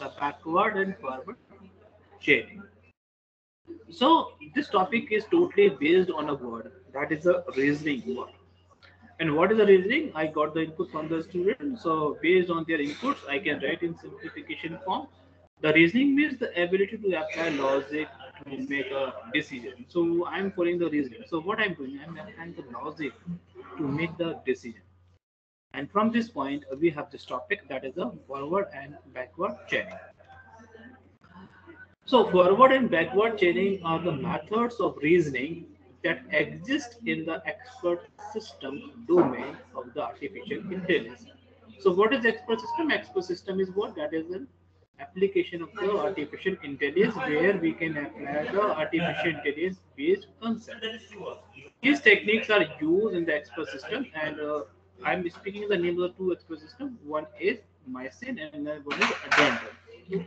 the backward and forward chaining. So this topic is totally based on a word that is a reasoning word. And what is the reasoning? I got the input from the student. So based on their inputs, I can write in simplification form. The reasoning means the ability to apply logic to make a decision. So I'm following the reasoning. So what I'm doing, I'm applying the logic to make the decision. And from this point, we have this topic that is the forward and backward chaining. So forward and backward chaining are the methods of reasoning that exist in the expert system domain of the artificial intelligence. So what is expert system? Expert system is what? That is an application of the artificial intelligence where we can apply the artificial intelligence based concept. These techniques are used in the expert system and uh, I'm speaking in the name of the two expert system. One is Mycin and another one is Addendum.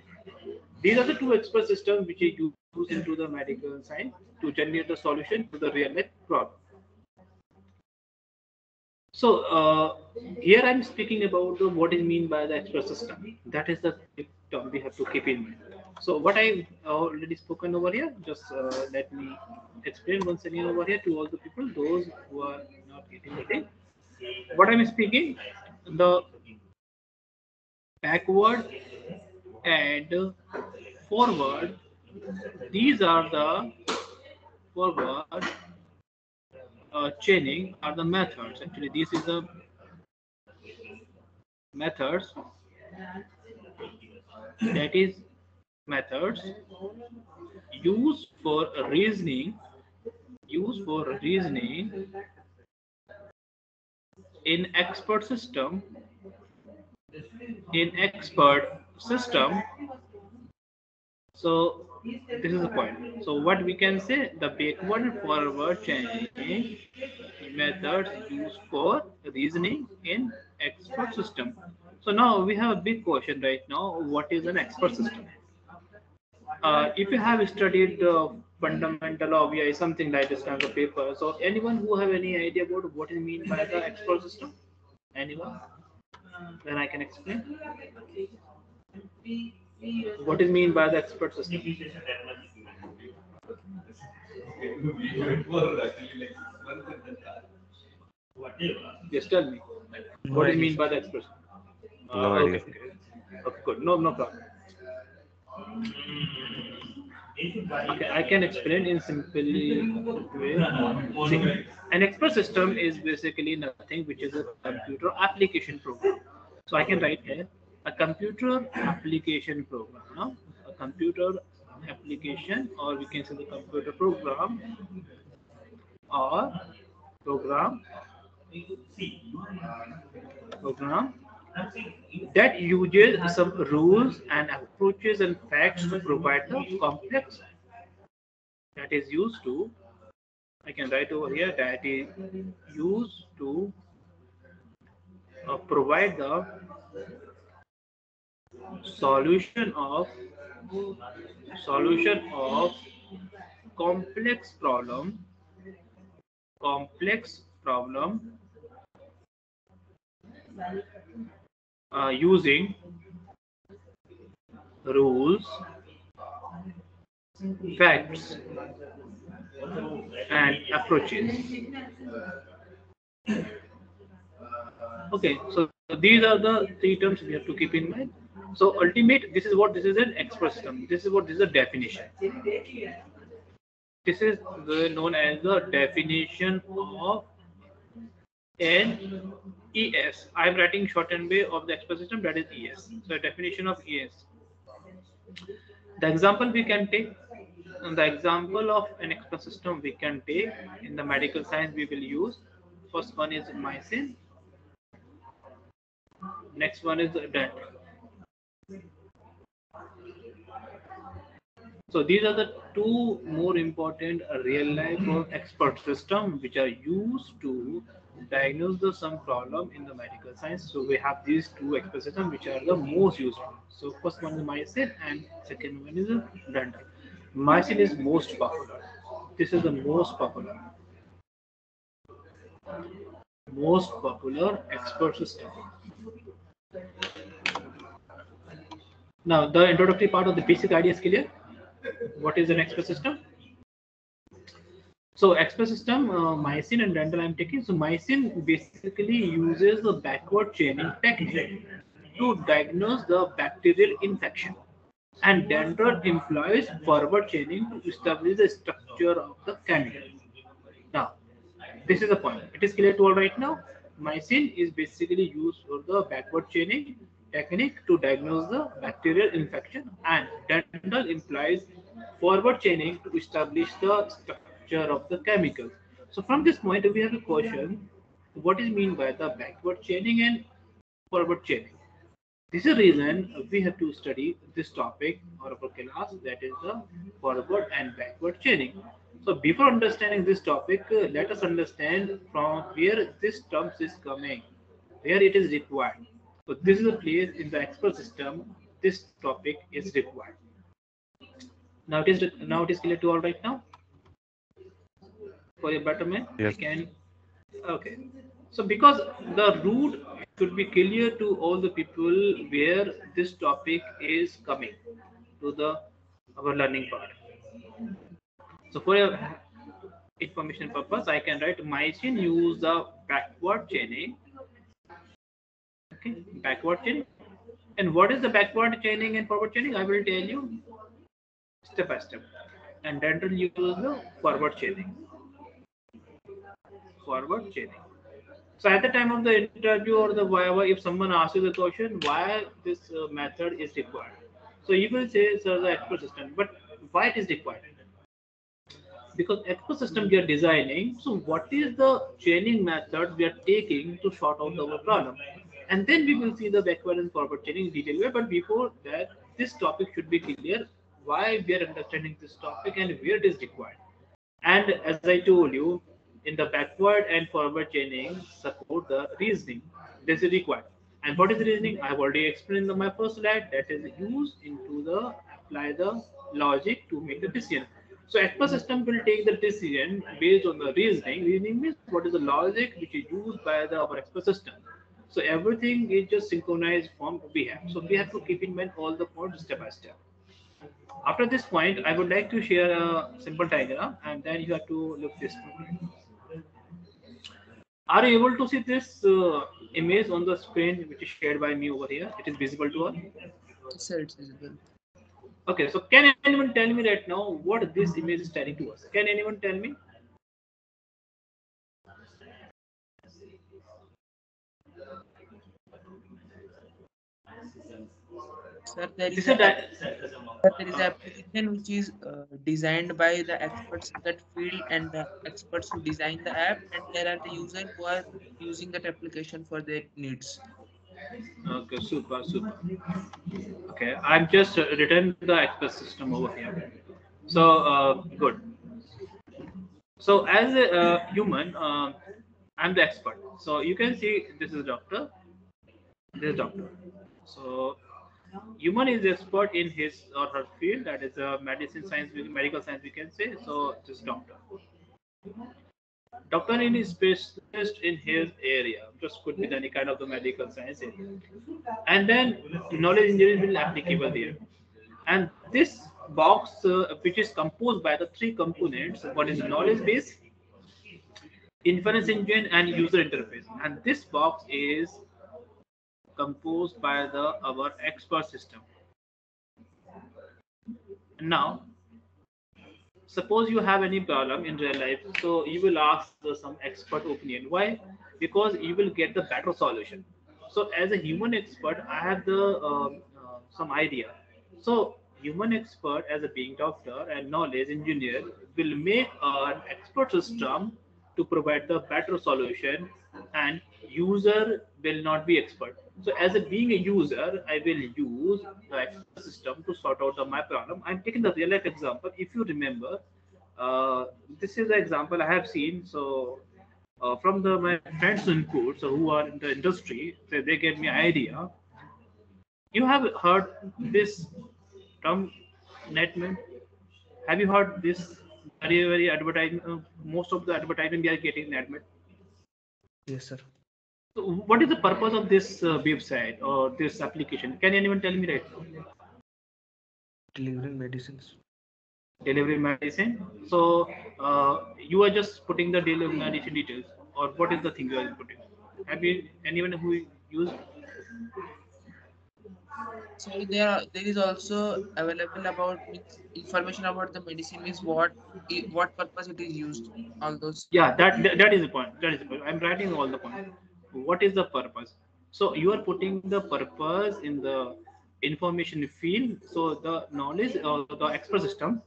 These are the two expert systems which are used into the medical science to generate the solution to the real life problem. So uh, here I'm speaking about the, what is mean by the expert system. That is the term we have to keep in mind. So what I already spoken over here, just uh, let me explain once again over here to all the people, those who are not getting the thing. What I'm speaking, the backward and forward, these are the forward uh, chaining are the methods. Actually, this is the methods that is methods used for reasoning used for reasoning in expert system in expert system so this is the point. So what we can say the backward and forward chaining methods used for reasoning in expert system. So now we have a big question right now what is an expert system? Uh, if you have studied uh, fundamental of AI, something like this kind of paper. So anyone who have any idea about what is mean by the expert system? Anyone? Then I can explain. What is mean by the expert system? Yes, tell me. What do you mean by the expert? Uh, No okay. okay, good. No, no problem. Okay, I can explain in simple way. See, an expert system is basically nothing which is a computer application program. So I can write here a computer application program. No? A computer application, or we can say the computer program, or program, program that uses some rules and approaches and facts to provide the complex that is used to I can write over here that is used to uh, provide the solution of solution of complex problem complex problem uh, using rules, facts, and approaches. Okay, so these are the three terms we have to keep in mind. So ultimate, this is what this is an expert system. This is what this is a definition. This is known as the definition of an ES. I'm writing shortened way of the expert system that is ES. So definition of ES. The example we can take, the example of an expert system we can take in the medical science we will use. First one is mycin. Next one is dent. So these are the two more important real life or expert system which are used to diagnose the some problem in the medical science. So we have these two expert systems which are the most useful. So first one is mycin and second one is Dendral. Mycin is most popular. This is the most popular. Most popular expert system. Now, the introductory part of the basic idea is clear. What is an express system? So express system, uh, mycin and Dendral I'm taking. So mycin basically uses the backward chaining technique to diagnose the bacterial infection. And Dendral employs forward chaining to establish the structure of the candidate. Now, this is the point. It is clear to all right now. Mycin is basically used for the backward chaining technique to diagnose the bacterial infection and Dendral implies forward chaining to establish the structure of the chemicals. So from this point we have a question, what is mean by the backward chaining and forward chaining? This is the reason we have to study this topic or our class that is the forward and backward chaining. So before understanding this topic, uh, let us understand from where this term is coming, where it is required. So this is a place in the expert system. This topic is required. Now it is now it is clear to all right now. For your betterment, yes. can okay. So because the route should be clear to all the people where this topic is coming to the our learning part. So for your information purpose, I can write mycin use the backward chaining. Okay, backward chaining. And what is the backward chaining and forward chaining? I will tell you step by step. And then you use the forward chaining. Forward chaining. So at the time of the interview or the whatever, if someone asks you the question, why this uh, method is required? So you will say, sir, the express system. But why it is required? Because express system we are designing. So what is the chaining method we are taking to sort out our problem? And then we will see the backward and forward chaining in detail way. But before that, this topic should be clear why we are understanding this topic and where it is required. And as I told you, in the backward and forward chaining support the reasoning. This is required. And what is the reasoning? I have already explained in my first slide that is used into the apply the logic to make the decision. So expert system will take the decision based on the reasoning. Reasoning means what is the logic which is used by the our express system. So everything is just synchronized from we have. So we have to keep in mind all the points step by step. After this point, I would like to share a simple diagram and then you have to look this one. Are you able to see this uh, image on the screen which is shared by me over here? It is visible to all? Sir, it's visible. Okay, so can anyone tell me right now what this image is telling to us? Can anyone tell me? Sir, there is, a, sir, there is an application which is uh, designed by the experts in that field and the experts who design the app, and there are the users who are using that application for their needs. Okay, super, super. Okay, I'm just written the express system over here. So uh, good. So as a uh, human, uh, I'm the expert. So you can see this is doctor, this is doctor. So human is expert in his or her field, that is uh, medicine science, medical science, we can say. So this doctor. Doctor in is specialist in his area, just could be any kind of the medical science area. And then knowledge engineering will applicable there. And this box, uh, which is composed by the three components, what is knowledge base, inference engine, and user interface. And this box is composed by the our expert system. Now, suppose you have any problem in real life, so you will ask the, some expert opinion. Why? Because you will get the better solution. So as a human expert, I have the um, uh, some idea. So human expert as a being doctor and knowledge engineer will make an expert system to provide the better solution and user will not be expert. So as a being a user i will use the system to sort out the, my problem. I'm taking the real life example. If you remember uh, this is the example i have seen. So uh, from the my friends input so who are in the industry so they gave me idea. You have heard this term netman? Have you heard this very very advertisement uh, most of the advertisement we are getting in admit Yes, sir. So what is the purpose of this uh, website or this application can anyone tell me right now delivering medicines. Delivery medicine. So uh, you are just putting the delivery medicine details, or what is the thing you are putting? Have you anyone who use? So there are, there is also available about information about the medicine is what what purpose it is used. All those. Yeah, that that that is the point. That is the point. I'm writing all the point. What is the purpose? So you are putting the purpose in the information field. So the knowledge or the expert system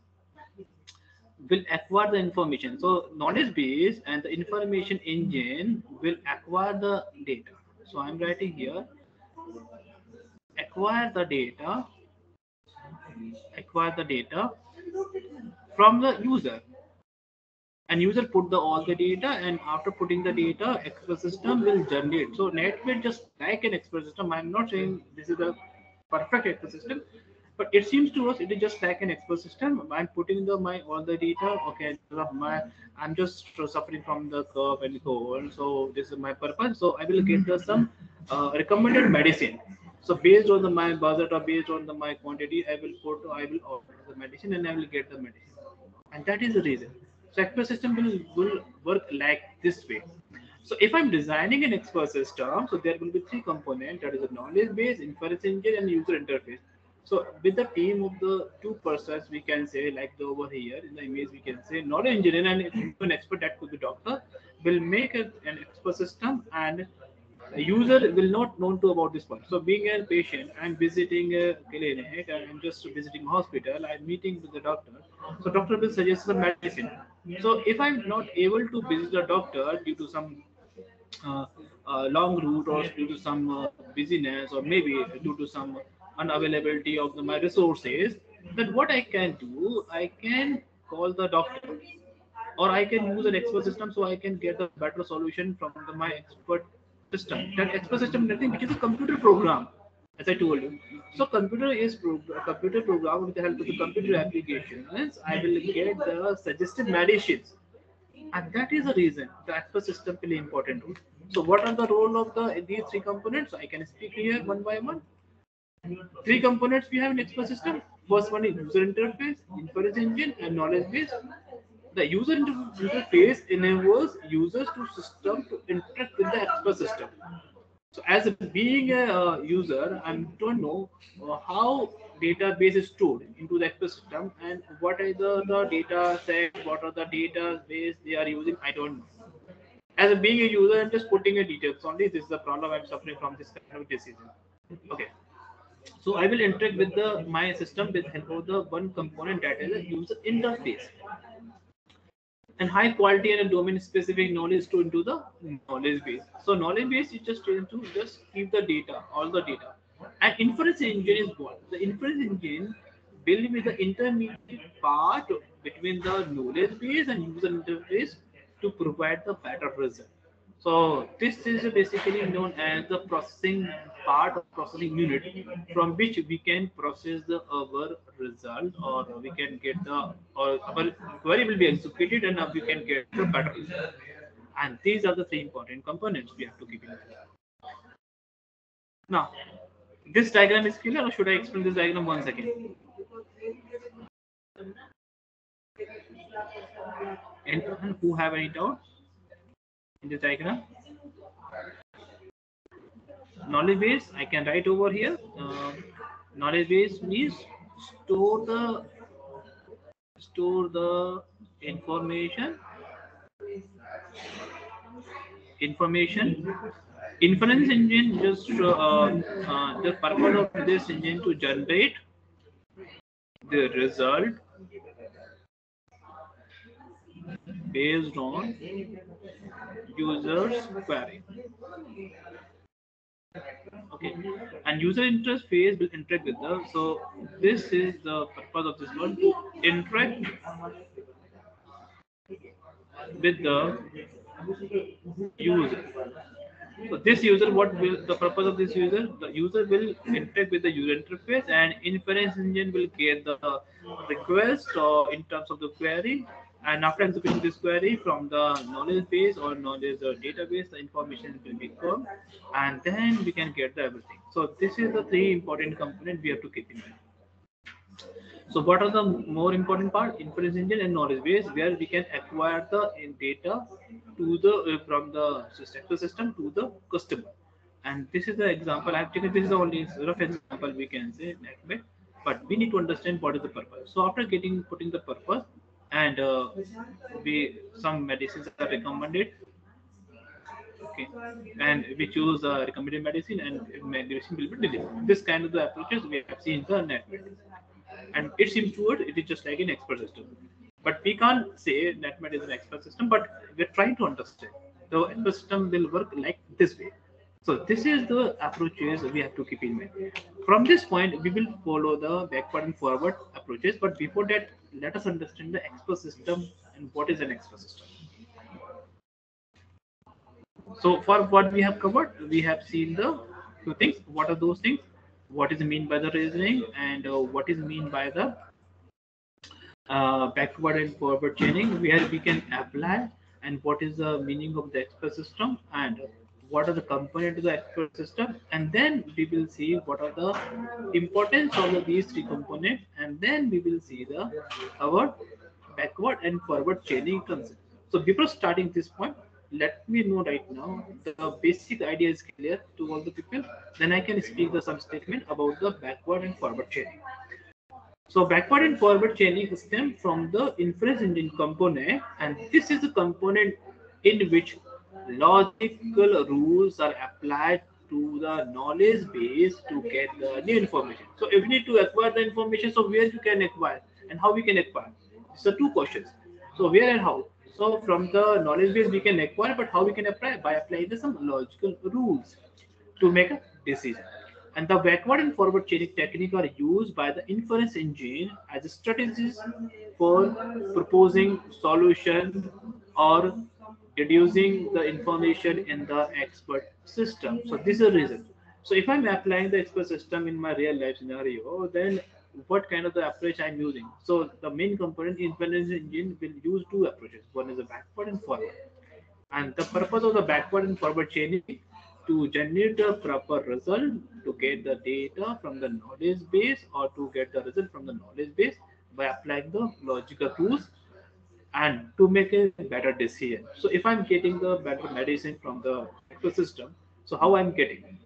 will acquire the information. So knowledge base and the information engine will acquire the data. So I'm writing here acquire the data acquire the data from the user and user put the all the data and after putting the data expert system will generate. So netware just like an expert system. I'm not saying this is the perfect expert system but it seems to us it is just like an expert system. I'm putting the my all the data. Okay my i'm just suffering from the curve and cold. So this is my purpose. So i will get the some uh, recommended medicine. So based on the my budget or based on the my quantity i will put i will order the medicine and i will get the medicine. And that is the reason. so expert system will, will work like this way. So if i'm designing an expert system so there will be three components that is a knowledge base inference engine and user interface. So with the team of the two persons we can say like the over here in the image we can say knowledge engineer and an expert that could be doctor will make an expert system and a user will not know to about this one. So being a patient, I'm visiting a clinic, I'm just visiting hospital, I'm meeting with the doctor. So doctor will suggest some medicine. So if I'm not able to visit the doctor due to some uh, uh, long route or due to some uh, busyness or maybe due to some unavailability of the, my resources, then what I can do, I can call the doctor or I can use an expert system so I can get a better solution from the, my expert system. That expert system nothing which is a computer program, as I told you. So computer is a computer program with the help of the computer applications. I will get the suggested medicines, and that is the reason the expert system play important role. So what are the role of the these three components? I can speak here one by one. Three components we have in expert system. First one is user interface, inference engine, and knowledge base the user interface enables users to system to interact with the expert system. So as being a uh, user, I don't know uh, how database is stored into the expert system and what are the, the data set, what are the database they are using, I don't know. As a, being a user, I'm just putting a details only. This is the problem I'm suffering from this kind of decision. Okay. So I will interact with the my system with help of the one component that is a user interface and high quality and a domain specific knowledge to into the knowledge base. So knowledge base is just to just keep the data, all the data. And inference engine is what? The inference engine will be the intermediate part between the knowledge base and user interface to provide the better result. So this is basically known as the processing part of processing unit from which we can process the our result or we can get the or our query will be executed and we can get the better result. And these are the three important components we have to keep in mind. Now, this diagram is clear or should I explain this diagram once again? Anyone who have any doubts? In the diagram. Knowledge base, I can write over here. Uh, knowledge base means store the store the information information inference engine just uh, uh, the purpose of this engine to generate the result based on user's query. Okay, and user interface will interact with the. So this is the purpose of this one to interact with the user. So this user, what will the purpose of this user? The user will interact with the user interface, and inference engine will get the request or in terms of the query. And after executing this query from the knowledge base or knowledge database, the information will be come, and then we can get the everything. So this is the three important component we have to keep in mind. So what are the more important part? Inference engine and knowledge base where we can acquire the data to the uh, from the system system to the customer. And this is the example I have taken. This is the only rough example we can say but we need to understand what is the purpose. So after getting putting the purpose and uh, we some medicines are recommended. Okay. And we choose a recommended medicine and medicine will be delivered. This kind of the approaches we have seen the net. And it seems to it is just like an expert system. But we can't say netmed is an expert system but we're trying to understand. The expert system will work like this way so this is the approaches we have to keep in mind from this point we will follow the backward and forward approaches but before that let us understand the expert system and what is an expert system so for what we have covered, we have seen the two things. What are those things? What is mean by the reasoning and uh, what is mean by the uh, backward and forward chaining where we can apply and what is the meaning of the expert system and what are the components of the expert system and then we will see what are the importance of these three components and then we will see the our backward and forward chaining concept. So before starting this point, let me know right now the basic idea is clear to all the people then i can speak the some statement about the backward and forward chaining so backward and forward chaining stem from the inference engine component and this is the component in which logical rules are applied to the knowledge base to get the new information so if you need to acquire the information so where you can acquire and how we can acquire so two questions so where and how so from the knowledge base we can acquire, but how we can apply? By applying the some logical rules to make a decision. And the backward and forward chaining technique are used by the inference engine as a strategies for proposing solution or deducing the information in the expert system. So this is the reason. So if I'm applying the expert system in my real life scenario, then what kind of the approach I'm using. So the main component inference engine will use two approaches. One is a backward and forward. And the purpose of the backward and forward chaining to generate the proper result to get the data from the knowledge base or to get the result from the knowledge base by applying the logical rules and to make a better decision. So if I'm getting the better medicine from the ecosystem, so how I'm getting? It?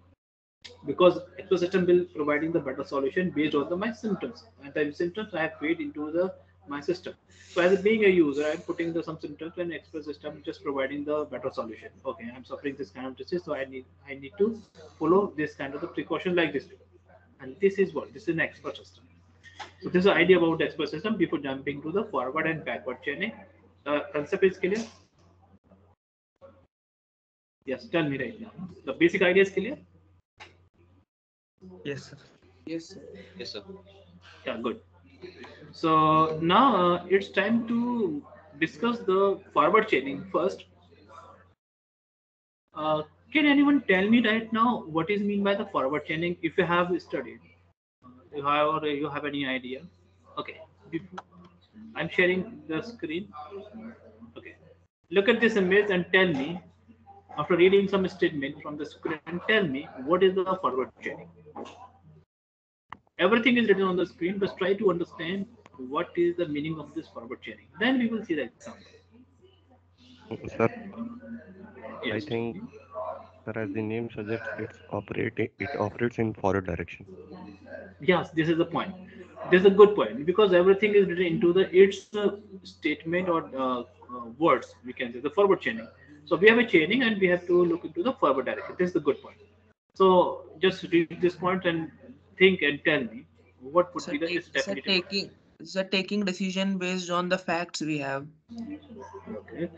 because ecosystem will providing the better solution based on the my symptoms. And the symptoms i have fed into the my system. So as being a user i'm putting the some symptoms and expert system just providing the better solution. Okay i'm suffering this kind of disease so i need i need to follow this kind of the precaution like this. And this is what this is an expert system so this is the idea about the expert system before jumping to the forward and backward chaining the concept is clear yes tell me right now the basic idea is clear Yes, sir. Yes, sir. Yes, sir. Yeah, good. So now uh, it's time to discuss the forward chaining first. Uh, can anyone tell me right now what is mean by the forward chaining if you have studied? You have or you have any idea? Okay. I'm sharing the screen. Okay. Look at this image and tell me after reading some statement from the screen tell me what is the forward chaining everything is written on the screen but try to understand what is the meaning of this forward chaining then we will see the example sir yes. i think sir as the name suggests it's operating it operates in forward direction yes this is the point this is a good point because everything is written into the its uh, statement or uh, uh, words we can say the forward chaining so we have a chaining and we have to look into the forward direction. This is the good point. So just read this point and think and tell me what would So, be the take, step. so taking so taking decision based on the facts we have. Okay.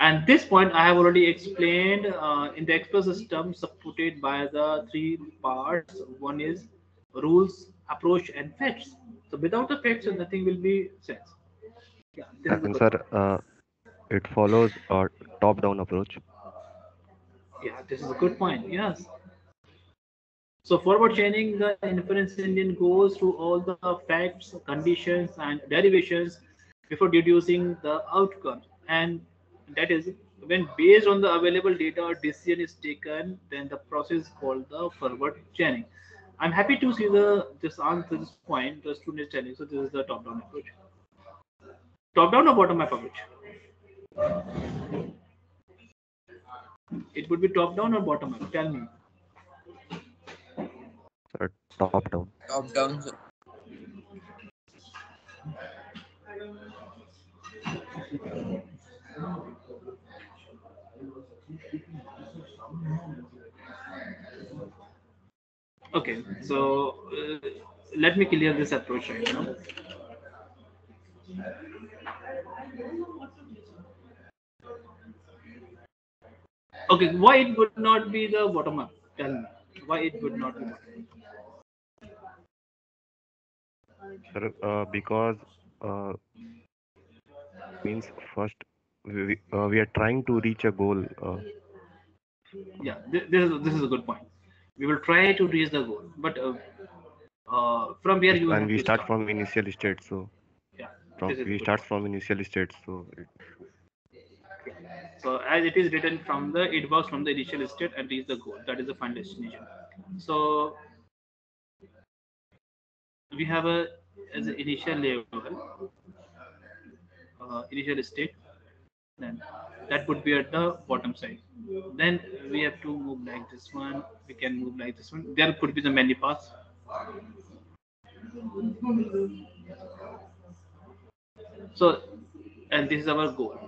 And this point I have already explained uh, in the expert system supported by the three parts. One is rules, approach, and facts. So without the facts, nothing will be sense. Yeah, this is the and sir uh, it follows a top down approach Yeah, this is a good point. Yes. So forward chaining the inference engine goes through all the facts, conditions, and derivations before deducing the outcome. And that is when based on the available data, a decision is taken, then the process is called the forward chaining. I'm happy to see the this answer, this point the student is telling. So this is the top-down approach. Top-down or bottom-up approach? It would be top-down or bottom-up. Tell me. Sir, top down. Top down. Okay, so uh, let me clear this approach right now. Okay, why it would not be the bottom up? Tell me why it would not be bottom up. Sir, uh, because uh, means first we, uh, we are trying to reach a goal. Uh, Yeah, this, this is this is a good point. We will try to reach the goal, but uh, uh, from where you and we to start from initial state. So Yeah, from we start point. from initial state. So it, So as it is written from the, it works from the initial state and reach the goal. That is the final destination. So we have a as an initial level, uh, initial state. Then that would be at the bottom side. Then we have to move like this one. We can move like this one. There could be the many paths. So, and this is our goal.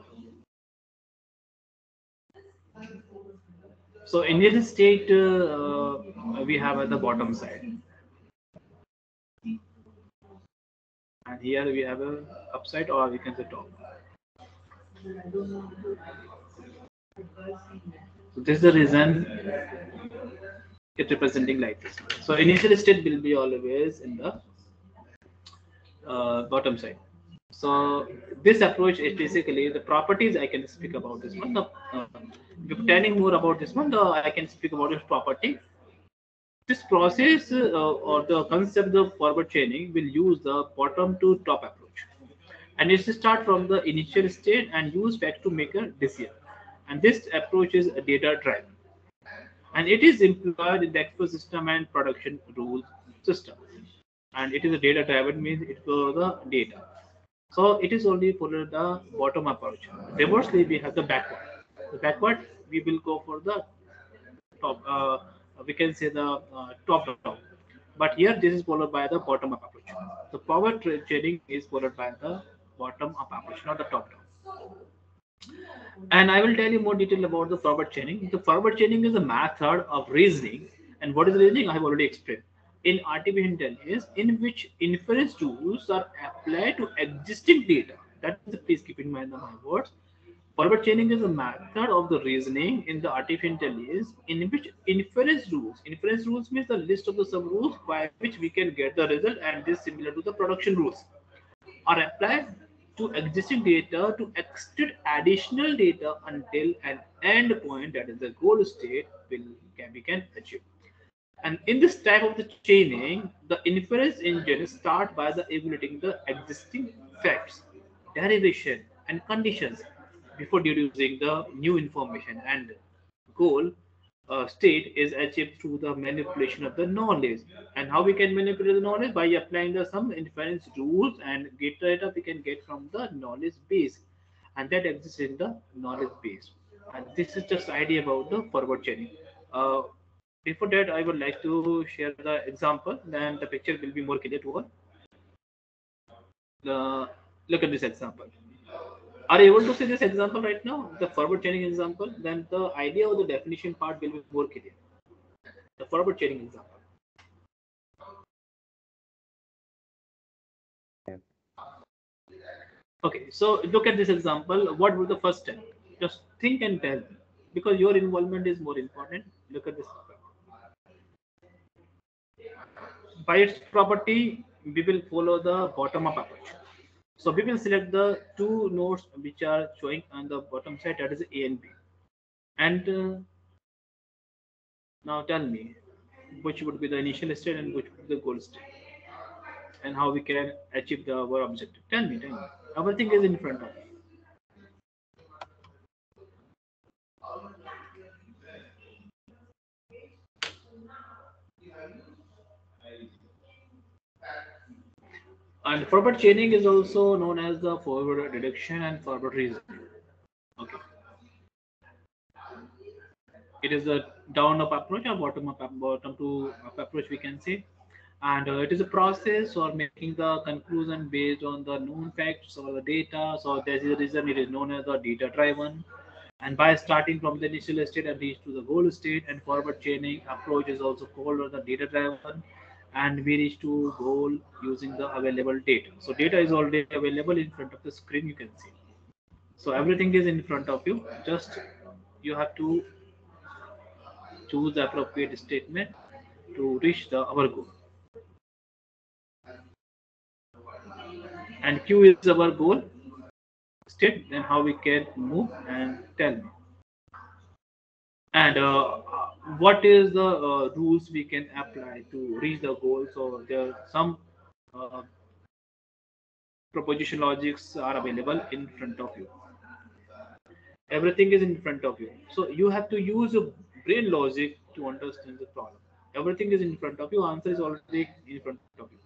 So in this state, uh, we have at the bottom side. And here we have a upside or we can say top. So this is the reason it's representing like this. So initial state will be always in the uh, bottom side. So this approach is basically the properties I can speak about this one. The, uh, telling more about this one, the, I can speak about this property. This process uh, or the concept of forward chaining will use the bottom to top approach. And it's to start from the initial state and use facts to make a decision. And this approach is a data driven. And it is employed in the expert system and production rules system. And it is a data driven means it for the data. So it is only for the bottom approach. Reversely, we have the backward. The backward, we will go for the top. Uh, we can say the uh, top down. But here, this is followed by the bottom up approach. The power tra- trading is followed by the bottom up approach, not the top down. And I will tell you more detail about the forward chaining. The forward chaining is a method of reasoning. And what is reasoning? I have already explained. In artificial intelligence, in which inference tools are applied to existing data. That is, please keep in mind my words. Forward chaining is a method of the reasoning in the artificial intelligence in which inference rules. Inference rules means the list of the sub rules by which we can get the result, and this similar to the production rules are applied to existing data to extract additional data until an end point that is the goal state will can we can achieve. And in this type of the chaining, the inference engine start by the evaluating the existing facts, derivation, and conditions before deducing the new information. And goal uh, state is achieved through the manipulation of the knowledge. And how we can manipulate the knowledge by applying the some inference rules and get data we can get from the knowledge base, and that exists in the knowledge base. And this is just idea about the forward chaining. Uh, before that, I would like to share the example, then the picture will be more clear to all. The, look at this example. Are able to see this example right now? The forward chaining example, then the idea of the definition part will be more clear. The forward chaining example. Okay, so look at this example. What was the first step? Just think and tell. Because your involvement is more important. Look at this. By its property, we will follow the bottom-up approach. So we will select the two nodes which are showing on the bottom side, that is A and B. And uh, now tell me, which would be the initial state and which would be the goal state, and how we can achieve the our objective. Tell me, tell me. Everything is in front of you. And forward chaining is also known as the forward deduction and forward reasoning. Okay. It is a down up approach or bottom up bottom to up approach we can say. And uh, it is a process or making the conclusion based on the known facts or the data. So there is a reason it is known as the data driven. And by starting from the initial state and reach to the goal state and forward chaining approach is also called the data driven and we reach to goal using the available data. So data is already available in front of the screen you can see. So everything is in front of you. Just you have to choose the appropriate statement to reach the our goal. And Q is our goal state, then how we can move and tell me. And uh, what is the uh, rules we can apply to reach the goal? So there are some uh, proposition logics are available in front of you. Everything is in front of you. So you have to use your brain logic to understand the problem. Everything is in front of you. Answer is already in front of you.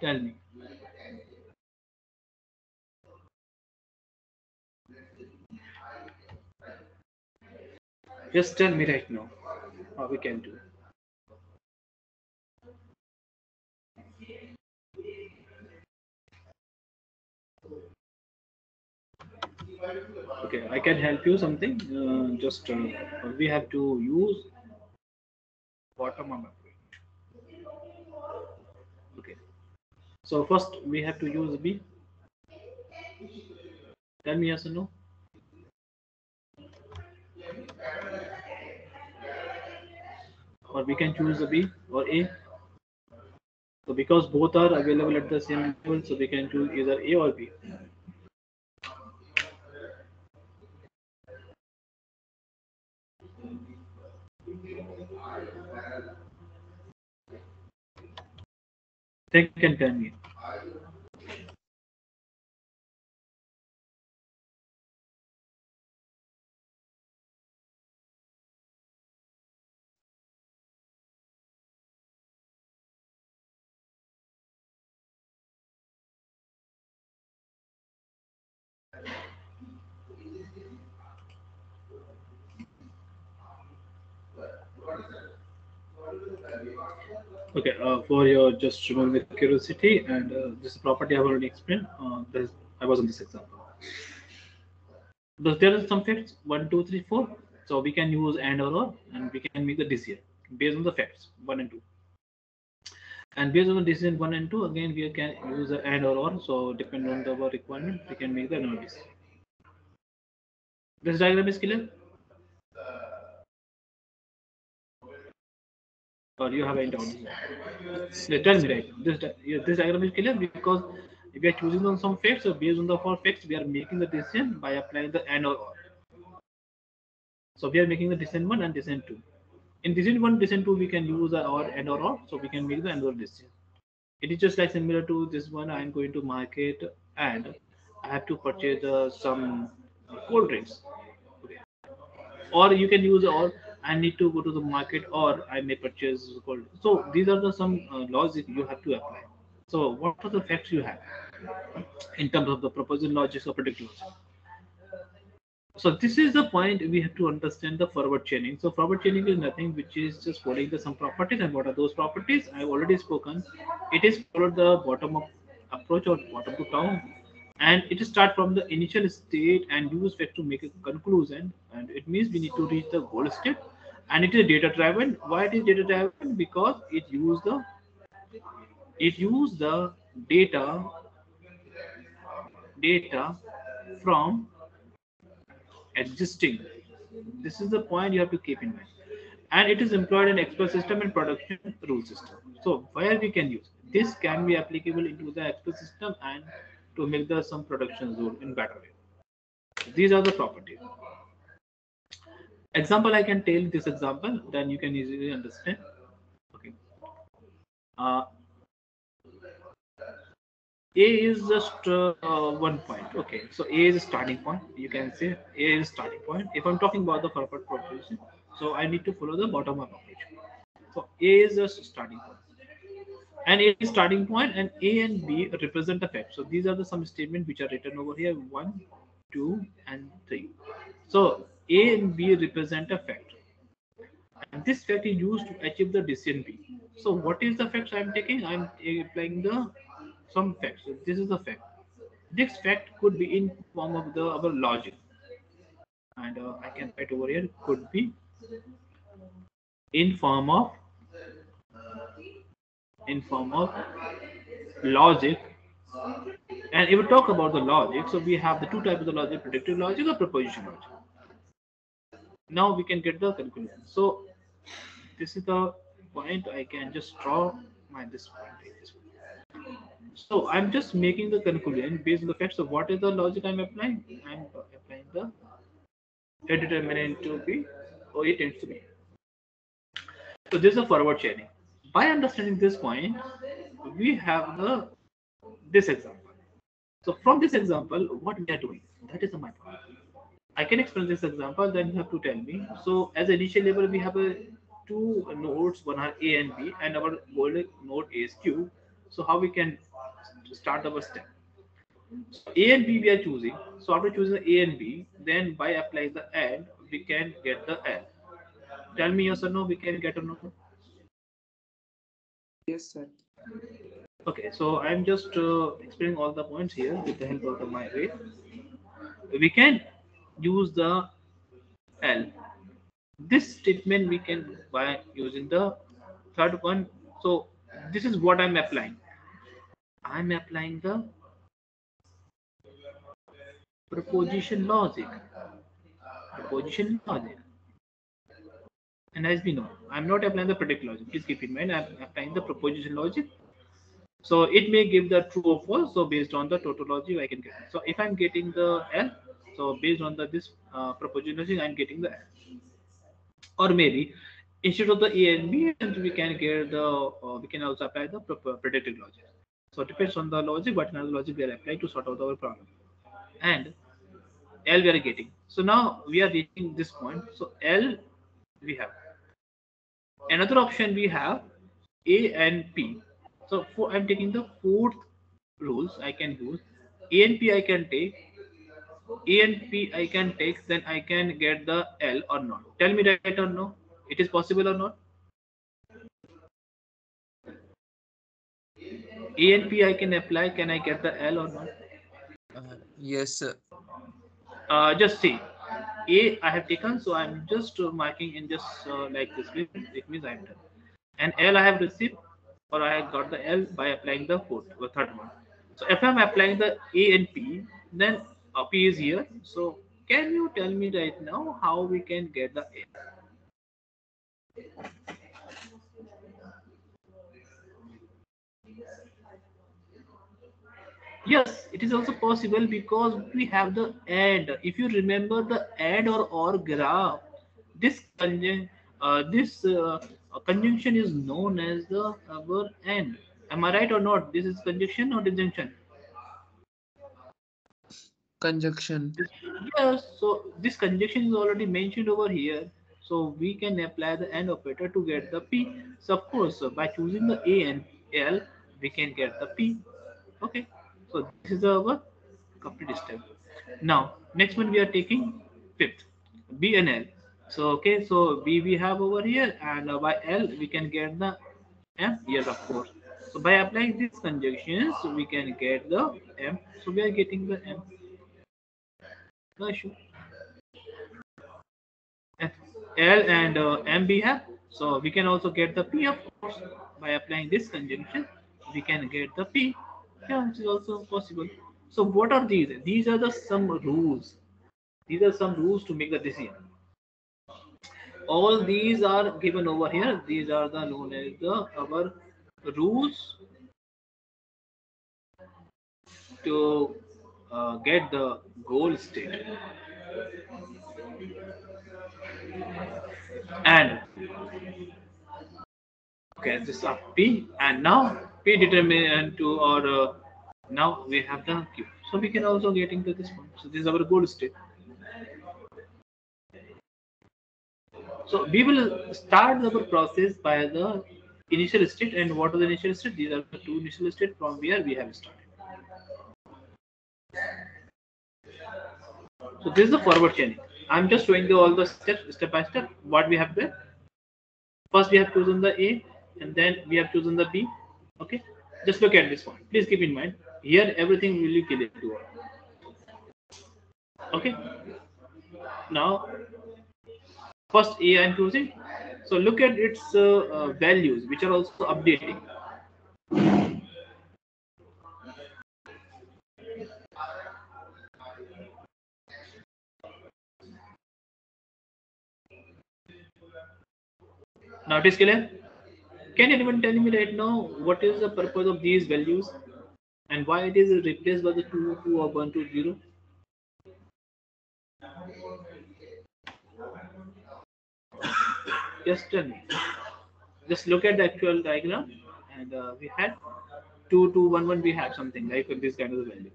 Tell me. Just tell me right now how we can do. Okay, I can help you something. Uh, just uh, we have to use bottom up. Okay. So first we have to use B. Tell me yes or no. Or we can choose a B or A. So because both are available at the same level, so we can choose either A or B. Think and Okay, uh, for your just remove the curiosity and uh, this property I've already explained. Uh, this, I was on this example. But there are some facts one, two, three, four. So we can use and or or and we can make the decision based on the facts one and two. And based on the decision one and two, again we can use the and or or. So depending on the requirement, we can make the analysis. This diagram is clear. Or you have any doubt? Yeah, tell me right. This this diagram is clear because we are choosing on some facts. So based on the four facts, we are making the decision by applying the and or or. So we are making the decision one and decision two. In decision one, decision two, we can use the or and or or. So we can make the and or decision. It is just like similar to this one. I am going to market and I have to purchase uh, some cold drinks. Or you can use or I need to go to the market or I may purchase gold. So these are the some uh, logic you have to apply. So what are the facts you have in terms of the proposition logic or predicate logic? So this is the point we have to understand the forward chaining. So forward chaining is nothing which is just following the some properties and what are those properties? I've already spoken. It is followed the bottom up approach or bottom to down and it start from the initial state and use fact to make a conclusion. And it means we need to reach the goal state and it is data driven. Why it is data driven? Because it use the it use the data data from existing. This is the point you have to keep in mind. And it is employed in expert system and production rule system. So where we can use? This can be applicable into the expert system and to make the some production rule in better way. These are the properties. Example i can tell this example then you can easily understand. Okay. Uh, a is just uh, uh, one point. Okay so a is a starting point. You can say a is starting point. If i'm talking about the forward proposition so i need to follow the bottom up approach so a is just starting point and a is starting point and a and b represent the fact so these are the some statements which are written over here one two and three. So a and b represent a fact. And this fact is used to achieve the decision b. So what is the facts i'm taking? I'm applying the some facts. So this is the fact. This fact could be in form of the our logic. And uh, i can write over here could be in form of in form of logic. And if we talk about the logic so we have the two types of the logic predicate logic or proposition logic. Now we can get the conclusion. So this is the point i can just draw my this point so i'm just making the conclusion based on the facts of what is the logic i'm applying. I'm applying the determinant to be or it tends to be. So this is a forward chaining by understanding this point, we have the this example. So from this example, what we are doing, that is my point. I can explain this example, then you have to tell me. So as initial level, we have a two nodes, one are A and B, and our goal node A is Q. So how we can start our step? So A and B we are choosing. So after choosing A and B, then by applying the AND, we can get the L. Tell me yes or no, we can get or no. Yes, sir. Okay, so I'm just uh, explaining all the points here with the help of the my way. We can use the L. This statement we can by using the third one. So this is what I'm applying. I'm applying the proposition logic. Proposition logic. And as we know, I'm not applying the predicate logic. Please keep in mind, I'm applying the proposition logic. So it may give the true or false. So based on the tautology, I can get it. So if I'm getting the L, so based on the this uh, proposition logic, I'm getting the L. Or maybe instead of the A and B, and we can get the uh, we can also apply the predicate logic. So it depends on the logic, what another logic we are applying to sort out our problem. And L we are getting. So now we are reaching this point. So L we have. Another option we have a and p. So for i'm taking the fourth rules i can use. A and p i can take. A and p i can take then i can get the l or not. Tell me right or no. It is possible or not? A and p i can apply. Can i get the l or not? Uh, yes, sir. uh, just see a I have taken, so I'm just uh, marking in just uh, like this. It means I'm done. And L I have received, or I got the L by applying the fourth, the third one. So if I'm applying the A and P, then uh, P is here. So can you tell me right now how we can get the A? Yes, it is also possible because we have the and. If you remember the and or or graph, this conjunction, uh, this uh, conjunction is known as the our and. Am I right or not? This is conjunction or disjunction? Conjunction. Yes. So this conjunction is already mentioned over here. So we can apply the and operator to get the p. So of course, by choosing the a and l, we can get the p. Okay. So this is our complete step. Now, next one we are taking fifth, B and L. So, okay, so B we have over here and uh, by L we can get the M, yes, of course. So by applying these conjunctions, we can get the M. So we are getting the M. No issue. L and uh, M we have. So we can also get the P, of course. By applying this conjunction, we can get the P yeah which is also possible. So what are these? These are the some rules. These are some rules to make the decision. All these are given over here. These are the known as the our rules to uh, get the goal state and okay this is p. And now p determinant to or uh, now we have the q so we can also get into this one so this is our goal state so we will start our process by the initial state and what are the initial state? These are the two initial state from where we have started. So this is the forward chaining. I'm just showing you all the steps step by step what we have done. First we have chosen the A and then we have chosen the B. Okay, just look at this one. Please keep in mind here everything will be clear to all. Okay. Now first A I'm choosing. So look at its uh, uh, values which are also updating. Now it is clear. Can anyone tell me right now what is the purpose of these values and why it is replaced by the 2, 2 or 1, 2, 0? Just tell me. Just look at the actual diagram and uh, we had 2, 2, 1, 1, we have something like this kind of values.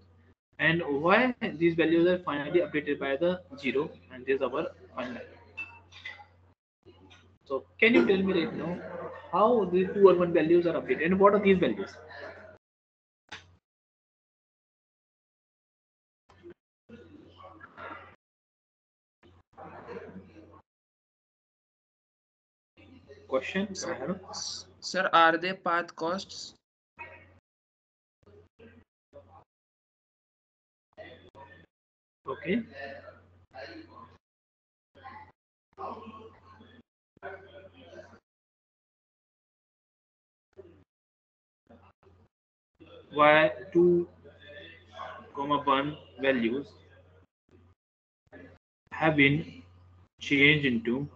And why these values are finally updated by the 0 and this is our final. So can you tell me right now how the two or one values are updated and what are these values? Question. Sir, are they path costs? Okay. Why two comma one values have been changed into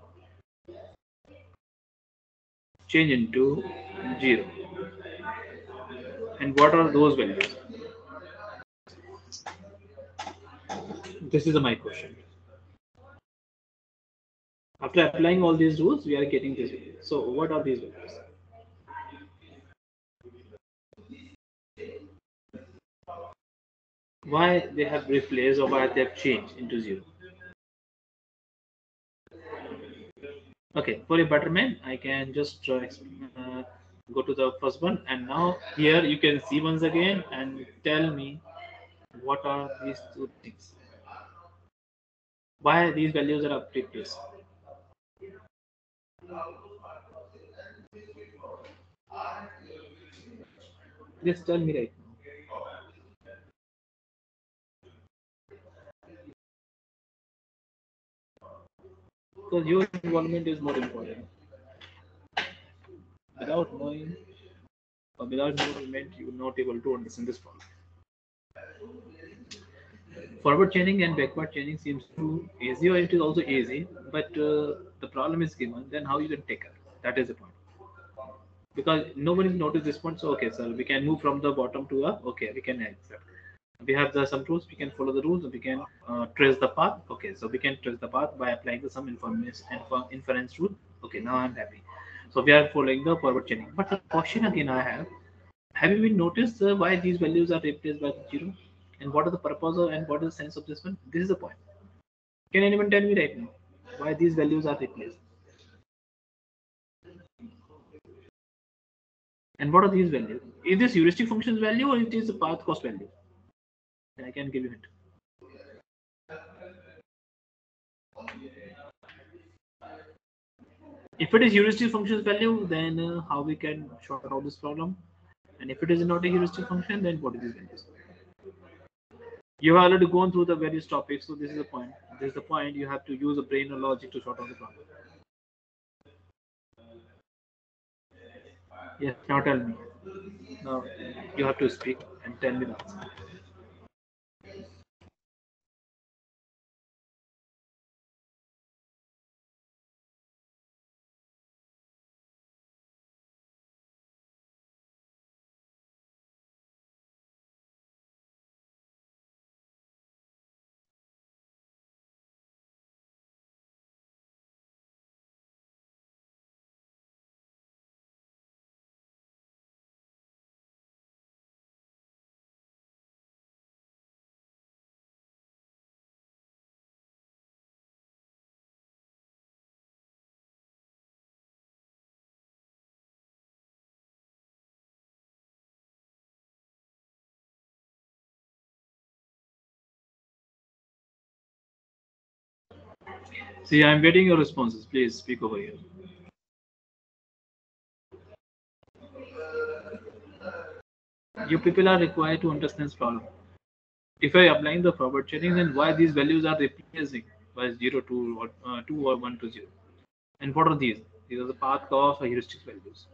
change into zero. And what are those values? This is my question. After applying all these rules we are getting this value. so what are these values? Why they have replaced or why they have changed into zero okay for a butterman i can just uh, uh, go to the first one. And now here you can see once again and tell me what are these two things. Why these values are updated just tell me right because your involvement is more important. Without knowing or without involvement you're not able to understand this problem. Forward chaining and backward chaining seems too easy or it is also easy but uh, the problem is given then how you can take it? That is the point. Because nobody noticed this point so okay sir we can move from the bottom to up okay we can accept we have the some rules we can follow the rules we can uh, trace the path. Okay so we can trace the path by applying the some information infer, inference rule. Okay now i'm happy. So we are following the forward chaining. But the question again i have have you been noticed uh, why these values are replaced by zero? And what are the purpose of, and what is the sense of this one? This is the point. Can anyone tell me right now why these values are replaced? And what are these values? Is this heuristic functions value or it is the path cost value i can give you hint. if it is heuristic functions value then uh, how we can sort out this problem? And if it is not a heuristic function then what are these values you have already gone through the various topics so this is the point. This is the point you have to use a brain or logic to sort out the problem. Yes now tell me. Now you have to speak and tell me the answer See, I'm getting your responses. Please speak over here. You people are required to understand this problem. If I applying the forward chaining, then why these values are replacing by 0 to or, uh, 2 or 1 to 0? And what are these? These are the path cost or heuristic values.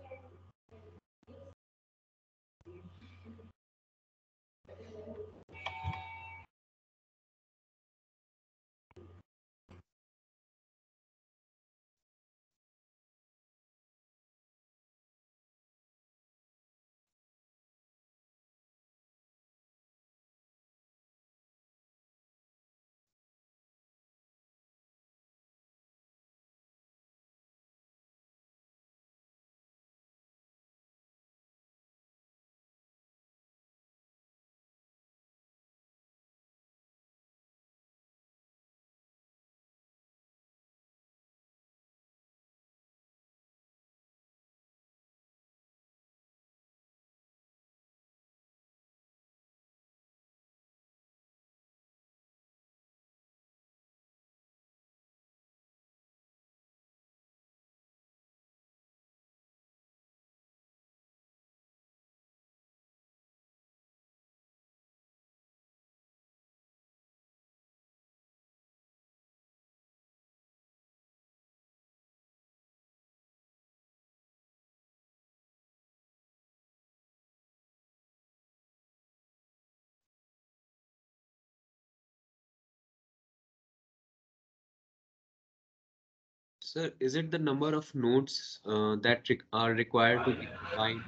Sir, is it the number of nodes uh, that re are required to be combined?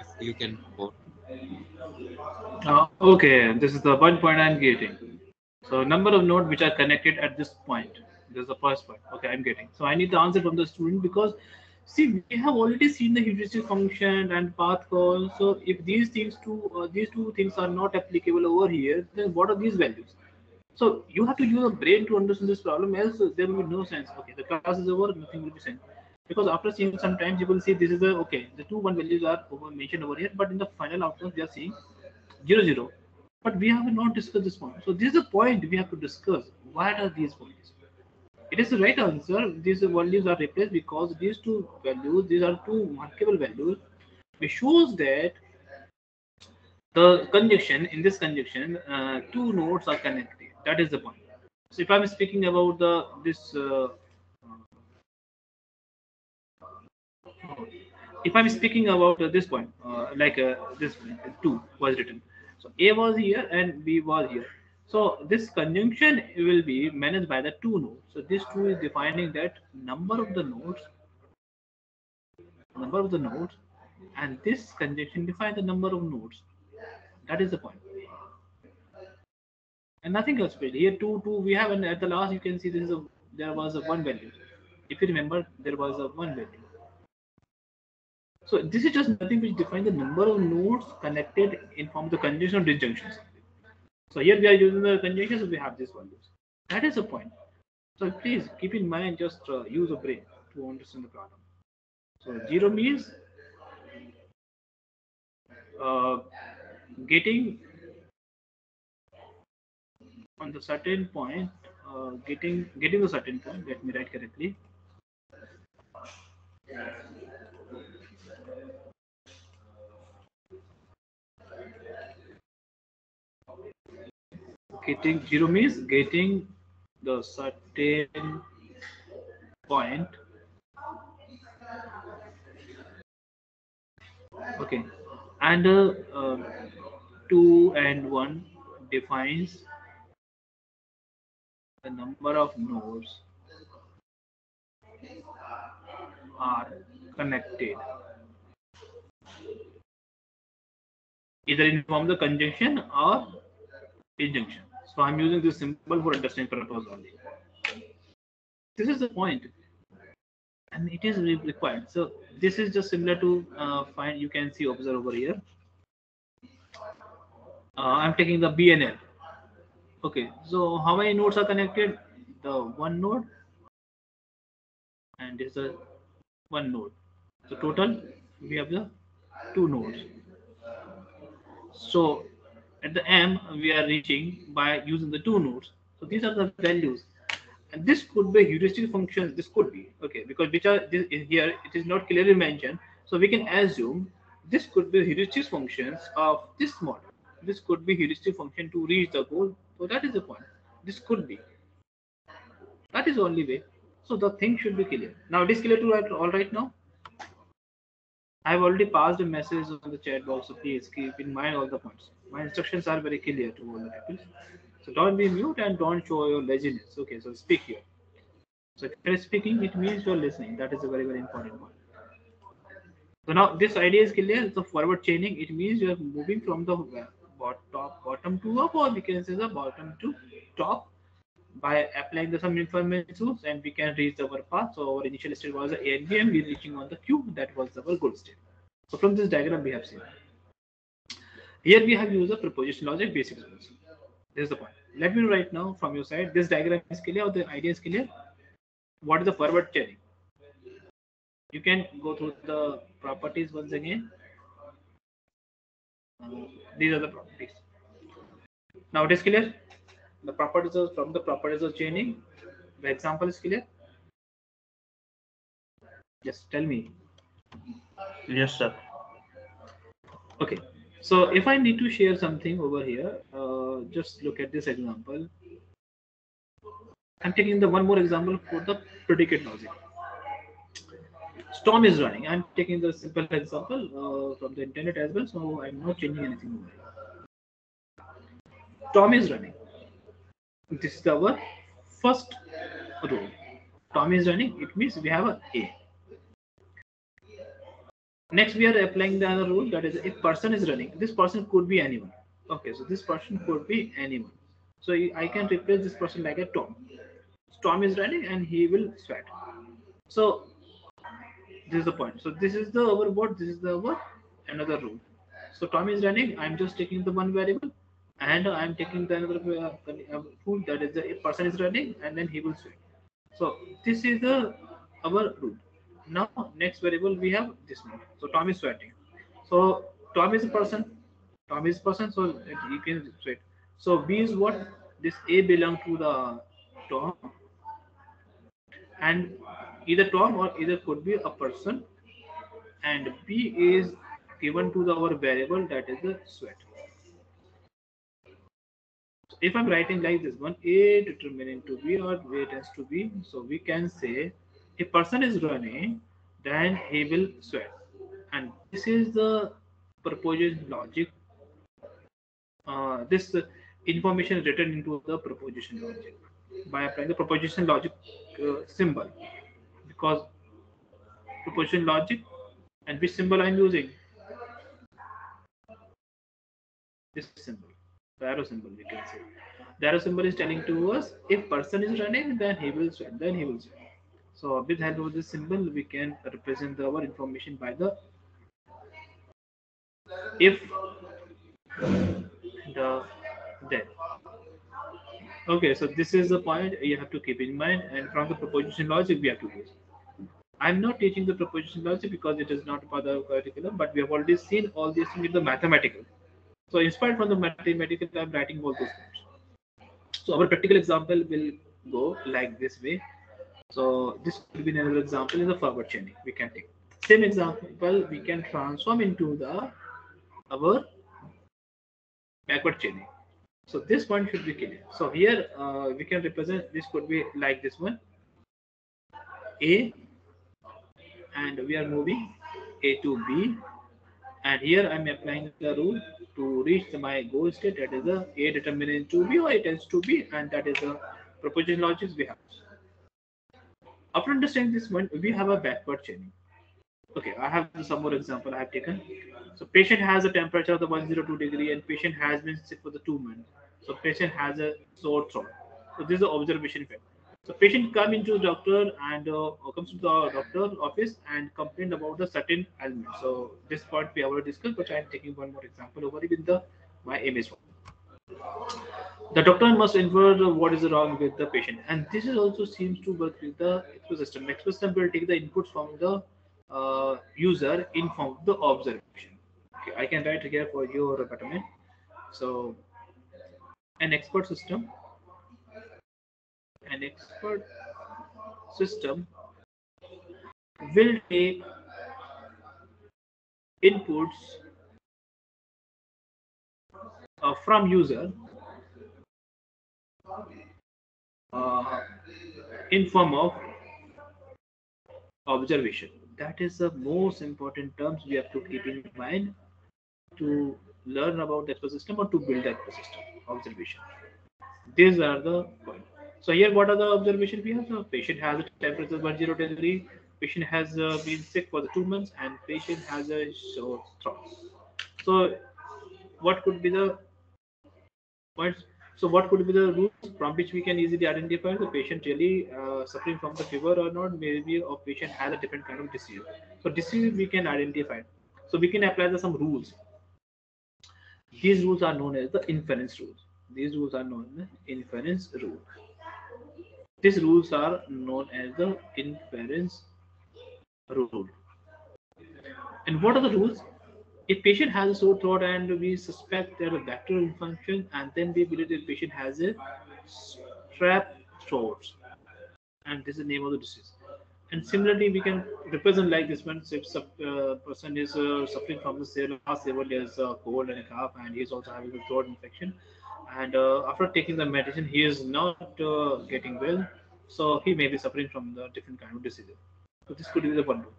If you can. Uh, okay, this is the one point I'm getting. So number of nodes which are connected at this point. This is the first point. Okay, I'm getting. So I need the answer from the student because see we have already seen the heuristic function and path call. So if these things two uh, these two things are not applicable over here, then what are these values? So you have to use a brain to understand this problem, else there will be no sense. Okay, the class is over, nothing will be sent. Because after seeing sometimes you will see this is the okay, the two one values are over, mentioned over here, but in the final outcomes we are seeing zero zero. But we have not discussed this point. So this is the point we have to discuss. What are these points? It is the right answer. These values are replaced because these two values, these are two markable values, which shows that the conjunction in this conjunction, uh, two nodes are connected that is the point. So if I'm speaking about the this, uh, if I'm speaking about uh, this point, uh, like uh, this two was written. So A was here and B was here. So this conjunction will be managed by the two nodes. So this two is defining that number of the nodes, number of the nodes, and this conjunction defines the number of nodes. That is the point and nothing else really. Here two two we have and at the last you can see this is a there was a one value. If you remember there was a one value. So this is just nothing which defines the number of nodes connected in form of the conjunction or disjunctions. So here we are using the conjunctions, we have these values. That is the point. So please keep in mind, just uh, use a brain to understand the problem. So zero means uh, getting on the certain point, uh, getting getting a certain point. Let me write correctly. Getting zero means getting the certain point. Okay, and uh, uh, two and one defines the number of nodes are connected either in form the conjunction or disjunction. So I'm using this symbol for understanding purpose only. This is the point, and it is required. So this is just similar to uh, find. You can see observe over here. Uh, I'm taking the BNL Okay, so how many nodes are connected? The one node and this is a one node. So total we have the two nodes. So at the M we are reaching by using the two nodes. So these are the values. And this could be heuristic function. This could be okay because which are this, here it is not clearly mentioned. So we can assume this could be heuristic functions of this model. This could be heuristic function to reach the goal. So that is the point. This could be. That is the only way. So the thing should be clear. Now it is clear to write all right now. I have already passed a message on the chat box, so please keep in mind all the points. My instructions are very clear to all the people. So don't be mute and don't show your laziness. Okay, so speak here. So if you're speaking, it means you're listening. That is a very, very important point. So now this idea is clear. So forward chaining, it means you're moving from the bot- top bottom to up, or we can say the bottom to top by applying the some information tools and we can reach our path. So our initial state was the A and B and we're reaching on the Q. That was our goal state. So from this diagram we have seen. Here we have used the proposition logic basic rules. This is the point. Let me right now from your side. This diagram is clear or the idea is clear. What is the forward chaining? You can go through the properties once again. These are the properties. Now it is clear. The properties of from the properties of chaining. The example is clear. Just tell me. Yes, sir. Okay. So if I need to share something over here, uh, just look at this example. I'm taking the one more example for the predicate logic. Storm is running. I'm taking the simple example uh, from the internet as well, so I'm not changing anything. Tom is running. This is our first rule. Tom is running. It means we have a A. Next, we are applying the other rule that is if person is running, this person could be anyone. Okay, so this person could be anyone. So I can replace this person like a Tom. Tom is running and he will sweat. So this is the point. So this is the our what? This is the our another rule. So Tom is running. I'm just taking the one variable and I'm taking the another uh, uh, rule that is the person is running and then he will sweat. So this is the our rule. Now next variable we have this one. So Tom is sweating. So Tom is a person. Tom is person. So he can sweat. So B is what? This A belong to the Tom, and either Tom or either could be a person, and B is given to the our variable that is the sweat. If I'm writing like this one, A determining to B or A tends to B, so we can say a person is running, then he will sweat. And this is the proposition logic. Uh, this uh, information is written into the proposition logic by applying the proposition logic uh, symbol because proposition logic and which symbol I'm using this symbol the arrow symbol we can say the arrow symbol is telling to us if person is running then he will sweat then he will sweat so with help of this symbol, we can represent our information by the if the then. Okay, so this is the point you have to keep in mind, and from the proposition logic we have to use. I'm not teaching the proposition logic because it is not part of the curriculum, but we have already seen all these things in the mathematical. So inspired from the mathematical, I'm writing all those things. So our practical example will go like this way. So this could be another example in the forward chaining. We can take same example. We can transform into the our backward chaining. So this one should be clear. So here uh, we can represent this could be like this one. A and we are moving A to B and here I'm applying the rule to reach my goal state that is the A determinant to B or A tends to B and that is the proposition logic we have. After understanding this one, we have a backward chaining. Okay, I have some more example I have taken. So patient has a temperature of the 102 degree and patient has been sick for the two months. So patient has a sore throat. So this is the observation effect. So patient come into the doctor and uh, comes to the doctor office and complain about the certain ailment. So this point we already discussed, but I am taking one more example over with the my image one. The doctor must infer what is wrong with the patient, and this is also seems to work with the expert system. Expert system will take the inputs from the uh, user in form of the observation. Okay, I can write here for your betterment. So, an expert system an expert system will take inputs uh, from user uh, in form of observation. That is the most important terms we have to keep in mind to learn about the ecosystem or to build the ecosystem observation. These are the. So here, what are the observation we have? The patient has a temperature 10 degree. Patient has uh, been sick for the two months, and patient has a short throat. So, what could be the points? So, what could be the rules from which we can easily identify the patient really uh, suffering from the fever or not? Maybe a patient has a different kind of disease. So, disease we can identify. So, we can apply the, some rules. These rules are known as the inference rules. These rules are known as inference rule. These rules are known as the inference rule. And what are the rules? If patient has a sore throat and we suspect there a bacterial infection, and then we believe the patient has a strep throat, and this is the name of the disease. And similarly, we can represent like this one. If some uh, person is uh, suffering from the same last several years uh, cold and cough, and he is also having a throat infection, and uh, after taking the medicine, he is not uh, getting well, so he may be suffering from the different kind of disease. So this could be the one rule.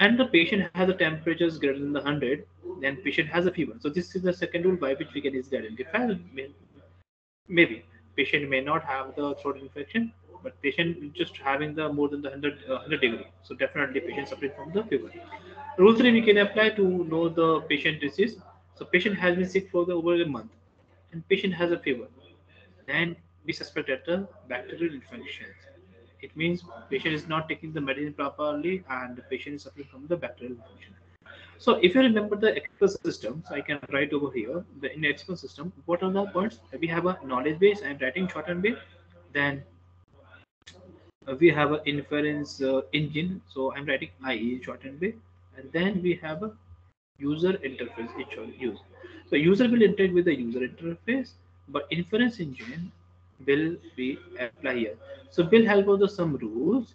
And the patient has a temperatures greater than the 100, then patient has a fever. So this is the second rule by which we can easily identify. Maybe patient may not have the throat infection, but patient just having the more than the 100, uh, 100 degree. So definitely patient suffering from the fever. Rule three we can apply to know the patient disease. So patient has been sick for the over a month, and patient has a fever. Then we suspect that the bacterial infection. It means patient is not taking the medicine properly, and the patient is suffering from the bacterial infection. So if you remember the expert system, so I can write over here the in expert system. What are the points? We have a knowledge base. I'm writing shorthand base. Then we have an inference uh, engine. So I'm writing IE shorthand base, and then we have a user interface each one use. So user will interact with the user interface, but inference engine will be apply here. So we'll help of the some rules,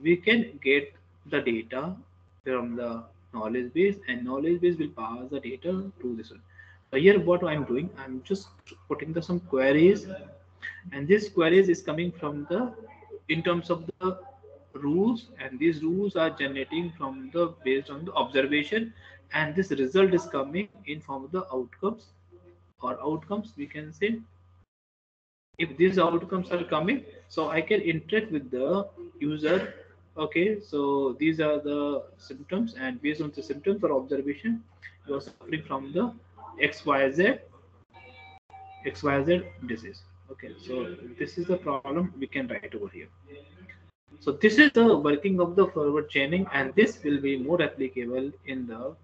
we can get the data from the knowledge base and knowledge base will pass the data to this one. So here what I'm doing, I'm just putting the some queries and this queries is coming from the in terms of the rules and these rules are generating from the based on the observation and this result is coming in form of the outcomes or outcomes we can say. If these outcomes are coming so i can interact with the user. Okay so these are the symptoms and based on the symptoms or observation you are suffering from the xyz xyz disease. Okay so this is the problem we can write over here. So this is the working of the forward chaining and this will be more applicable in the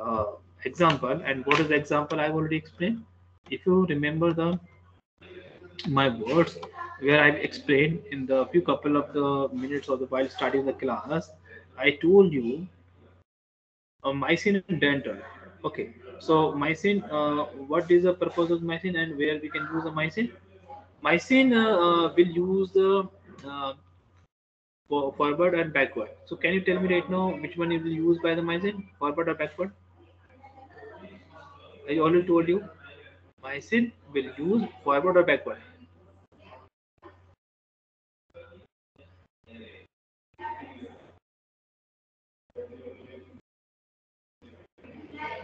uh, example and what is the example i've already explained if you remember the my words where I've explained in the few couple of the minutes of the while starting the class, I told you a mycin and Dendral. Okay, so mycin, uh, what is the purpose of mycin and where we can use the mycin? Mycin uh, uh, will use the uh, forward and backward. So can you tell me right now which one is used by the mycin, forward or backward? I already told you mycin will use forward or backward.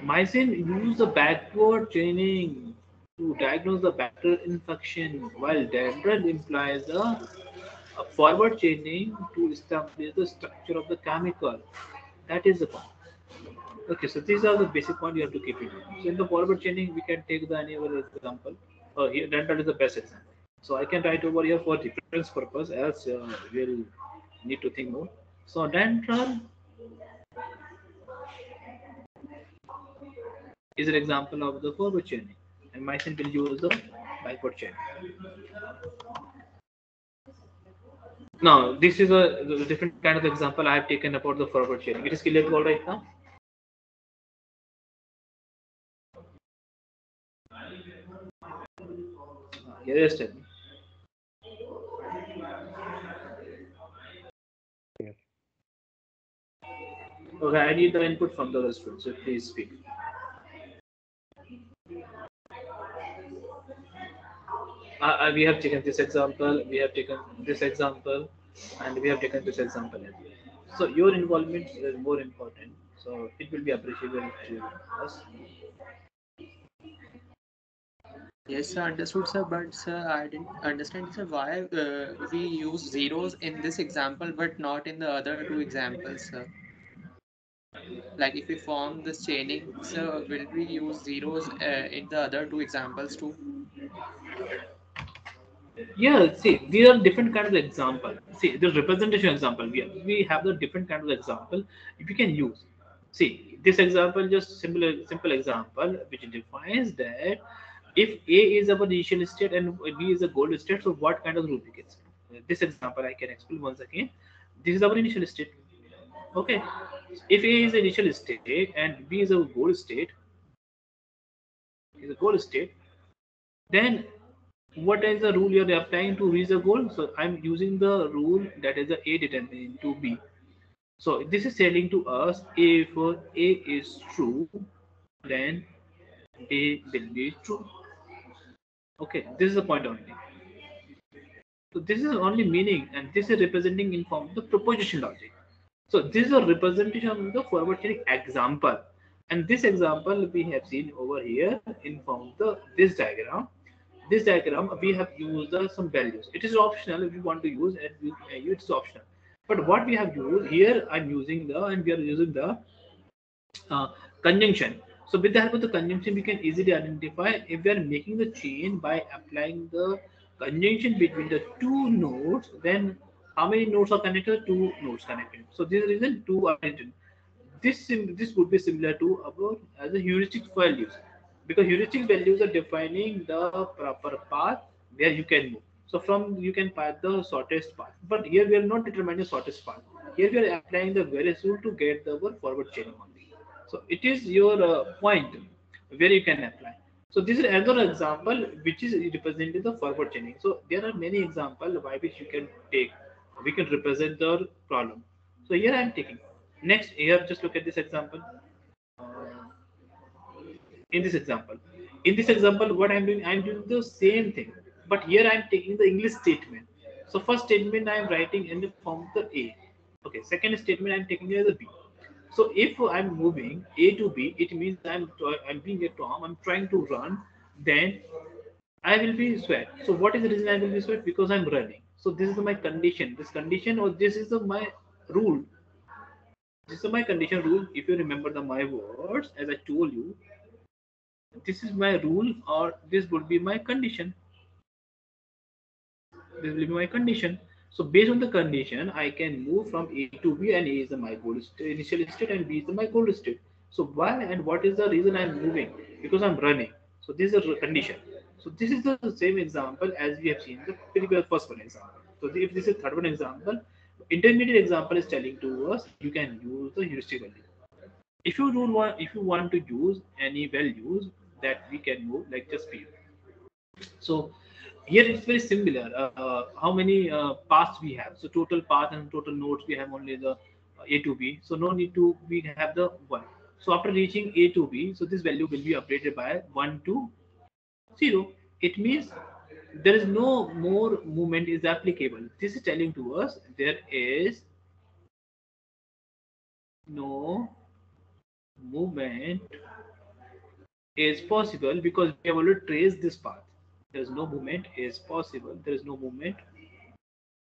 Mycin use the backward chaining to diagnose the bacterial infection, while Dendral implies the a forward chaining to establish the structure of the chemical. That is the point. Okay, so these are the basic point you have to keep in mind. So in the forward chaining, we can take the other example. Uh, here, Dendral is the best example. So I can write over here for reference purpose, else uh, we'll need to think more. So Dendral is an example of the forward chaining, and mycin will use the backward chaining. Now, this is a, a different kind of example I have taken about the forward chaining. It is clear to all right now? You arrested. Okay, I need the input from the restaurant, so please speak. Uh, uh, we have taken this example, we have taken this example, and we have taken this example. So your involvement is more important. So it will be appreciable to us. Yes, sir, understood, sir. But sir, I didn't understand, sir, why uh, we use zeros in this example, but not in the other two examples, sir. Like if we form this chaining, sir, will we use zeros uh, in the other two examples too? Yeah, see, these are different kind of example. See, the representation example. We have, we have the different kind of example if you can use. See, this example just simple simple example which defines that if A is our initial state and B is a goal state, so what kind of rubricates? This example I can explain once again. This is our initial state. Okay. If A is initial state and B is a goal state, is a goal state, then what is the rule you're applying to reach the goal? So I'm using the rule that is the A determinant to B. So this is telling to us if A is true, then A will be true. Okay, this is the point only. So this is only meaning, and this is representing in form of the proposition logic. So this is a representation of the forward chaining example, and this example we have seen over here in form of the this diagram. This diagram we have used uh, some values. It is optional if you want to use it. uh, It's optional. But what we have used here, I'm using the and we are using the uh, conjunction. So with the help of the conjunction, we can easily identify if we are making the chain by applying the conjunction between the two nodes, then how many nodes are connected? Two nodes connected. So this is the reason two are connected. This this would be similar to our as a heuristic values because heuristic values are defining the proper path where you can move. So from you can path the shortest path. But here we are not determining the shortest path. Here we are applying the various rule to get the forward only. So it is your uh, point where you can apply. So this is another example which is representing the forward chaining. So there are many examples by which you can take. We can represent the problem. So here I am taking. Next here, just look at this example. In this example, in this example, what I'm doing, I'm doing the same thing, but here I'm taking the English statement. So first statement I'm writing in the form of the A. Okay, second statement I'm taking as a B. So if I'm moving A to B, it means I'm I'm being a Tom. I'm trying to run. Then I will be sweat. So what is the reason I will be sweat? Because I'm running. So this is my condition. This condition or this is my rule. This is my condition rule. If you remember the my words, as I told you, this is my rule or this would be my condition. This will be my condition. So based on the condition, I can move from A to B and A is the my goal state, initial state and B is the my goal state. So why and what is the reason I'm moving? Because I'm running. So this is a condition. So this is the same example as we have seen the previous first one example. So if this is third one example, intermediate example is telling to us you can use the heuristic value. If you don't want, if you want to use any values that we can move, like just P. So here it's very similar. Uh, uh, how many uh, paths we have? So total path and total nodes we have only the A to B. So no need to we have the one. So after reaching A to B, so this value will be updated by one to zero. It means there is no more movement is applicable. This is telling to us there is no movement is possible because we have already traced this path. There is no movement is possible. There is no movement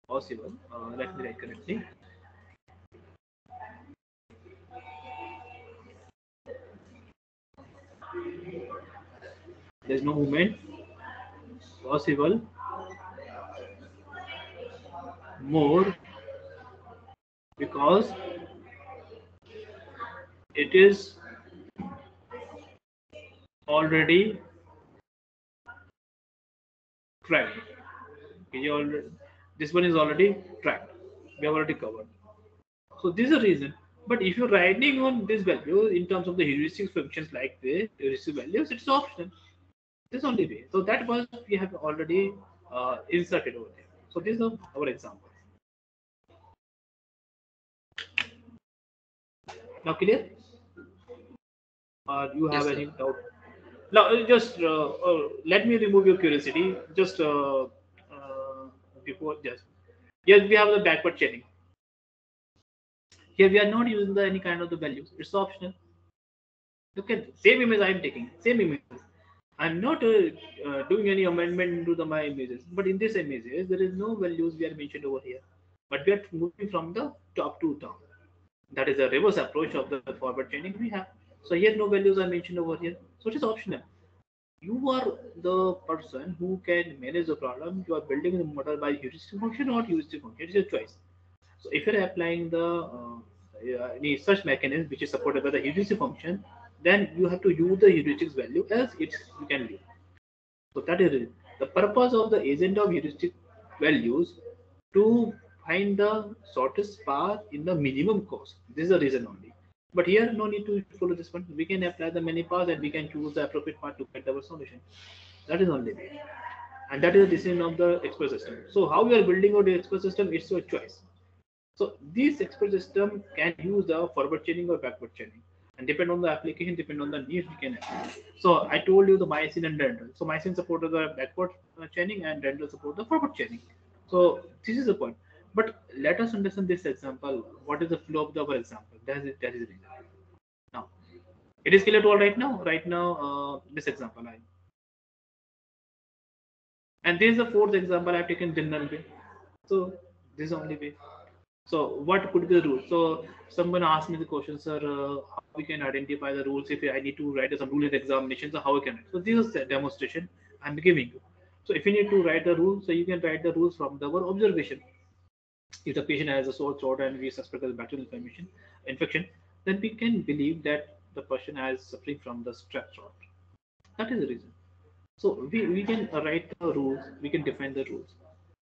possible. Uh, let me write correctly. There is no movement possible more because it is already tracked. Okay, already, this one is already tracked. We have already covered. So this is a reason. But if you're writing on this value in terms of the heuristic functions like the heuristic values, it's optional. This is only way. So that was we have already uh, inserted over there. So this is our example. Now clear? Or you Yes, have sir. any doubt? Now uh, just uh, uh, let me remove your curiosity. Just uh, uh, before yes, we have the backward chaining. Here we are not using the any kind of the values. It's optional. Look at same image I am taking. Same image. I'm not uh, doing any amendment into the my images. But in this images, there is no values we are mentioned over here. But we are moving from the top to down. That is a reverse approach of the forward chaining we have. So here no values are mentioned over here. So it is optional. You are the person who can manage the problem. You are building the model by heuristic function or heuristic function. It's your choice. So if you're applying the uh, uh, any such mechanism which is supported by the heuristic function, then you have to use the heuristics value as it you can do. So that is it. the purpose of the agent of heuristic values to find the shortest path in the minimum cost. This is the reason only. But here, no need to follow this one. We can apply the many paths and we can choose the appropriate path to get our solution. That is only. And that is the decision of the expert system. So how you are building out the expert system, it's your choice. So this expert system can use the forward chaining or backward chaining. And depend on the application, depend on the needs we can apply. So I told you the mycin and Dendral. So mycin supported the backward uh, chaining and Dendral support the forward chaining. So this is the point. But let us understand this example. What is the flow of the our example? That is that is the reason. Now, it is clear to all right now. Right now, uh, this example I. And this is the fourth example I've taken general way. So this is the only way. So what could be the rule? So someone asked me the question, sir, uh, how we can identify the rules if I need to write some rule in examination, so how I can. So this is a demonstration I'm giving you. So if you need to write the rules, so you can write the rules from the observation. If the patient has a sore throat and we suspect a bacterial infection, then we can believe that the person is suffering from the strep throat. That is the reason. So we, we can write the rules, we can define the rules.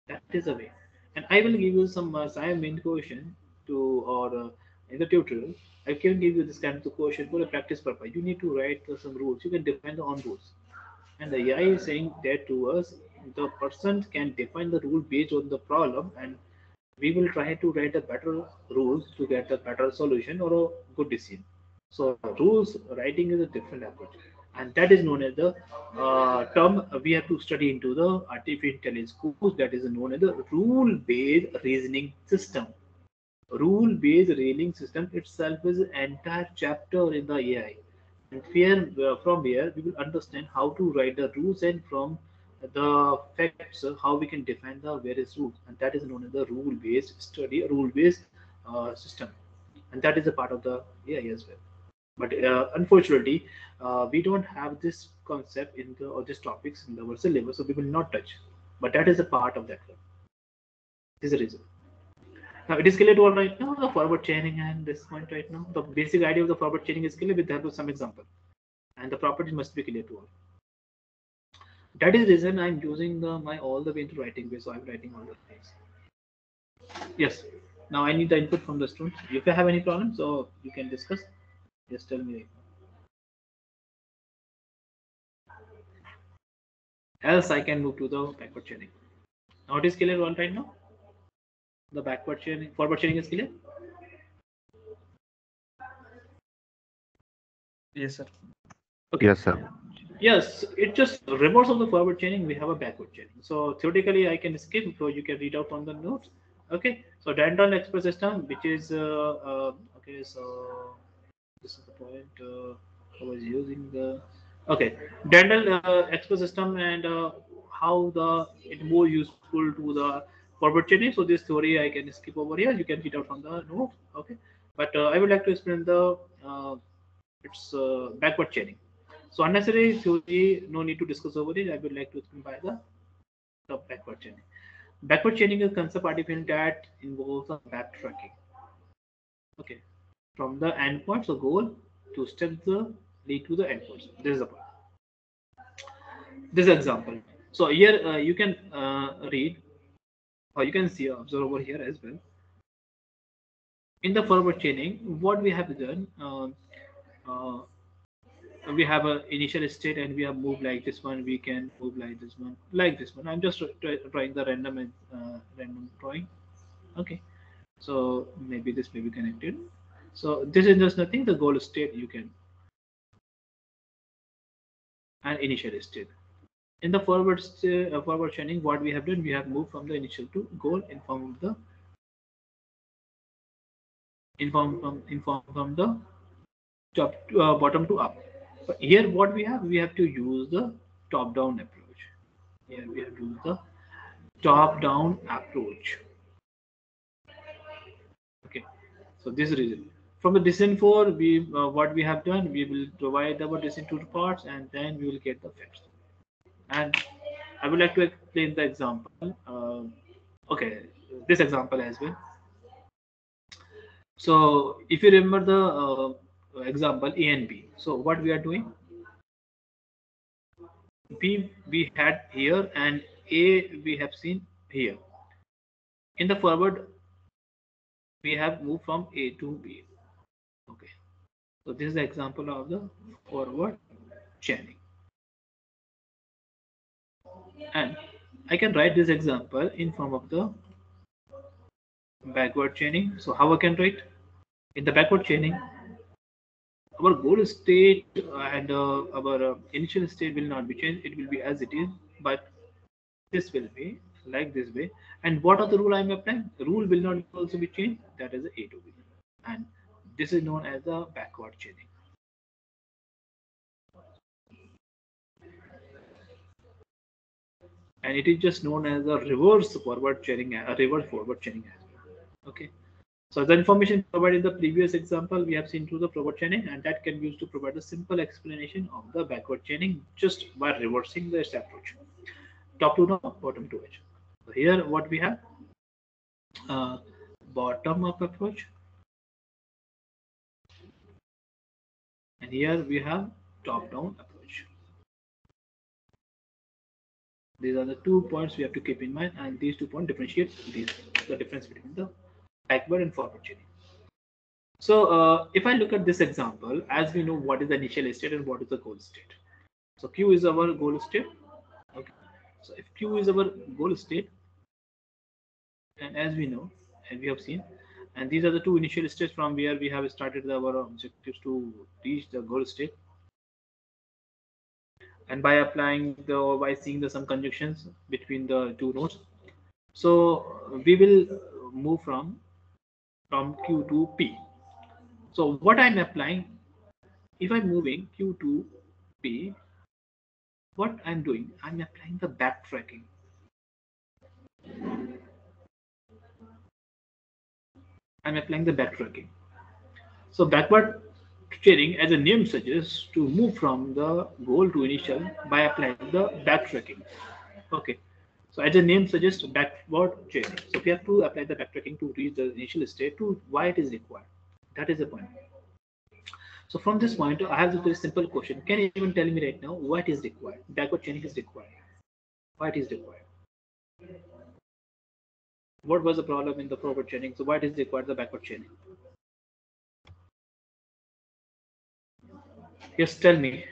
That is the way. And I will give you some uh, question to or uh, in the tutorial. I can give you this kind of question for a practice purpose. You need to write uh, some rules. You can define the rules. And the AI is saying that to us, the person can define the rule based on the problem, and we will try to write a better rules to get a better solution or a good decision. So rules writing is a different approach, and that is known as the uh, term we have to study into the artificial intelligence course that is known as the rule-based reasoning system. Rule-based reasoning system itself is an entire chapter in the AI. And here, uh, from here, we will understand how to write the rules and from the facts how we can define the various rules, and that is known as the rule-based study, rule-based uh, system, and that is a part of the AI as well. But uh, unfortunately, uh, we don't have this concept in the or these topics in our syllabus, so we will not touch. But that is a part of that. This is the reason. Now it is clear to all right now the forward chaining and this point right now. The basic idea of the forward chaining is clear with the help some example, and the property must be clear to all. That is the reason I'm using the my all the way into writing way, so I'm writing all the things. Yes. Now I need the input from the students. If you have any problems, so you can discuss. Just tell me. Else I can move to the backward chaining. Now it is clear one right now. The backward chaining, forward chaining is clear. Yes, sir. Yes, sir. Yes, it just reverse of the forward chaining. We have a backward chaining. So theoretically, I can skip so you can read out on the notes. Okay. So Dendral expert system, which is uh, uh, okay. So this is the point. Uh, I was using the okay Dendral uh, expert system and uh, how the it more useful to the forward chaining. So this theory I can skip over here. You can read out on the notes. Okay. But uh, I would like to explain the uh, it's backward chaining. So unnecessary theory, no need to discuss over it. I would like to explain by the, the backward chaining. Backward chaining is a concept artificial that involves a backtracking. Okay, from the endpoints, the goal to steps the lead to the endpoints. This is the point. This example. So here uh, you can uh, read, or you can see observe over here as well. In the forward chaining, what we have done. Uh, uh, we have a initial state and we have moved like this one we can move like this one like this one. I'm just try, drawing the random uh, random drawing. Okay. So maybe this may be connected. So this is just nothing, the goal state you can and initial state. In the forward uh, forward chaining, what we have done, we have moved from the initial to goal in form of the in form from in form from the top to, uh, bottom to up. Here, what we have, we have to use the top-down approach. Here we have to use the top-down approach. Okay, so this reason. From the descent four, we uh, what we have done, we will provide our descent two parts, and then we will get the facts. And I would like to explain the example. Uh, okay, this example as well. So if you remember the uh, example A and B, so what we are doing? B we had here and A we have seen here. In the forward, we have moved from A to B. Okay, so this is the example of the forward chaining. And I can write this example in form of the backward chaining. So how I can write? In the backward chaining, our goal state and uh, our uh, initial state will not be changed. It will be as it is, but this will be like this way. And what are the rule I'm applying? The rule will not also be changed. That is A to B. And this is known as the backward chaining. And it is just known as a reverse forward chaining, a reverse forward chaining as well. Okay. So the information provided in the previous example, we have seen through the forward chaining, and that can be used to provide a simple explanation of the backward chaining just by reversing this approach. Top to down, bottom to edge. So here what we have, uh, bottom up approach. And here we have top down approach. These are the two points we have to keep in mind, and these two points differentiate these, the difference between the backward and forward chaining. So uh, if I look at this example, as we know what is the initial state and what is the goal state. So Q is our goal state. Okay. So if Q is our goal state, and as we know, and we have seen, and these are the two initial states from where we have started our objectives to reach the goal state. And by applying the or by seeing the some conjunctions between the two nodes, so we will move from from Q to P. So what I'm applying, if I'm moving Q to P, what I'm doing, I'm applying the backtracking. I'm applying the backtracking. So backward chaining, as the name suggests, to move from the goal to initial by applying the backtracking. Okay. So as the name suggests, backward chaining. So we have to apply the backtracking to reach the initial state to why it is required. That is the point. So from this point, I have a very simple question. Can you even tell me right now what is required? Backward chaining is required. Why it is required? What was the problem in the forward chaining? So why it is required the backward chaining? Yes, tell me.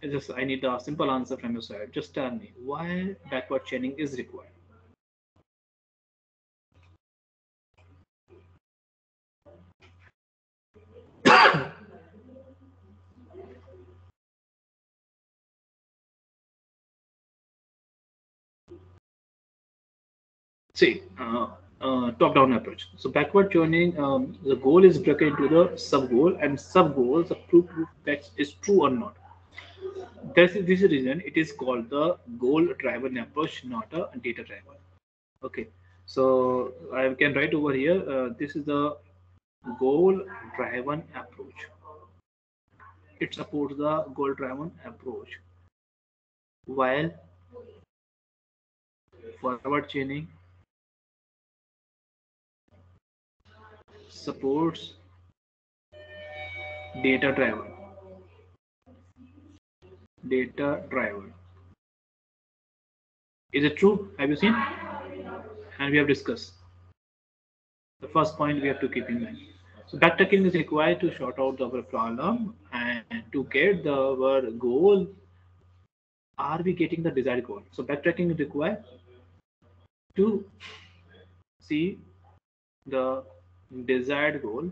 It's just I need a simple answer from your side. Just tell me why backward chaining is required. See, uh, uh, top-down approach. So backward chaining, um, the goal is broken into the sub-goal, and sub-goals, the proof that is true or not. This is this reason it is called the goal-driven approach, not a data-driven. Okay, so I can write over here. Uh, this is the goal-driven approach. It supports the goal-driven approach, while forward chaining supports data driven data driver. is it true? Have you seen? And we have discussed. The first point we have to keep in mind. So backtracking is required to sort out our problem and to get the our goal. Are we getting the desired goal? So backtracking is required to see the desired goal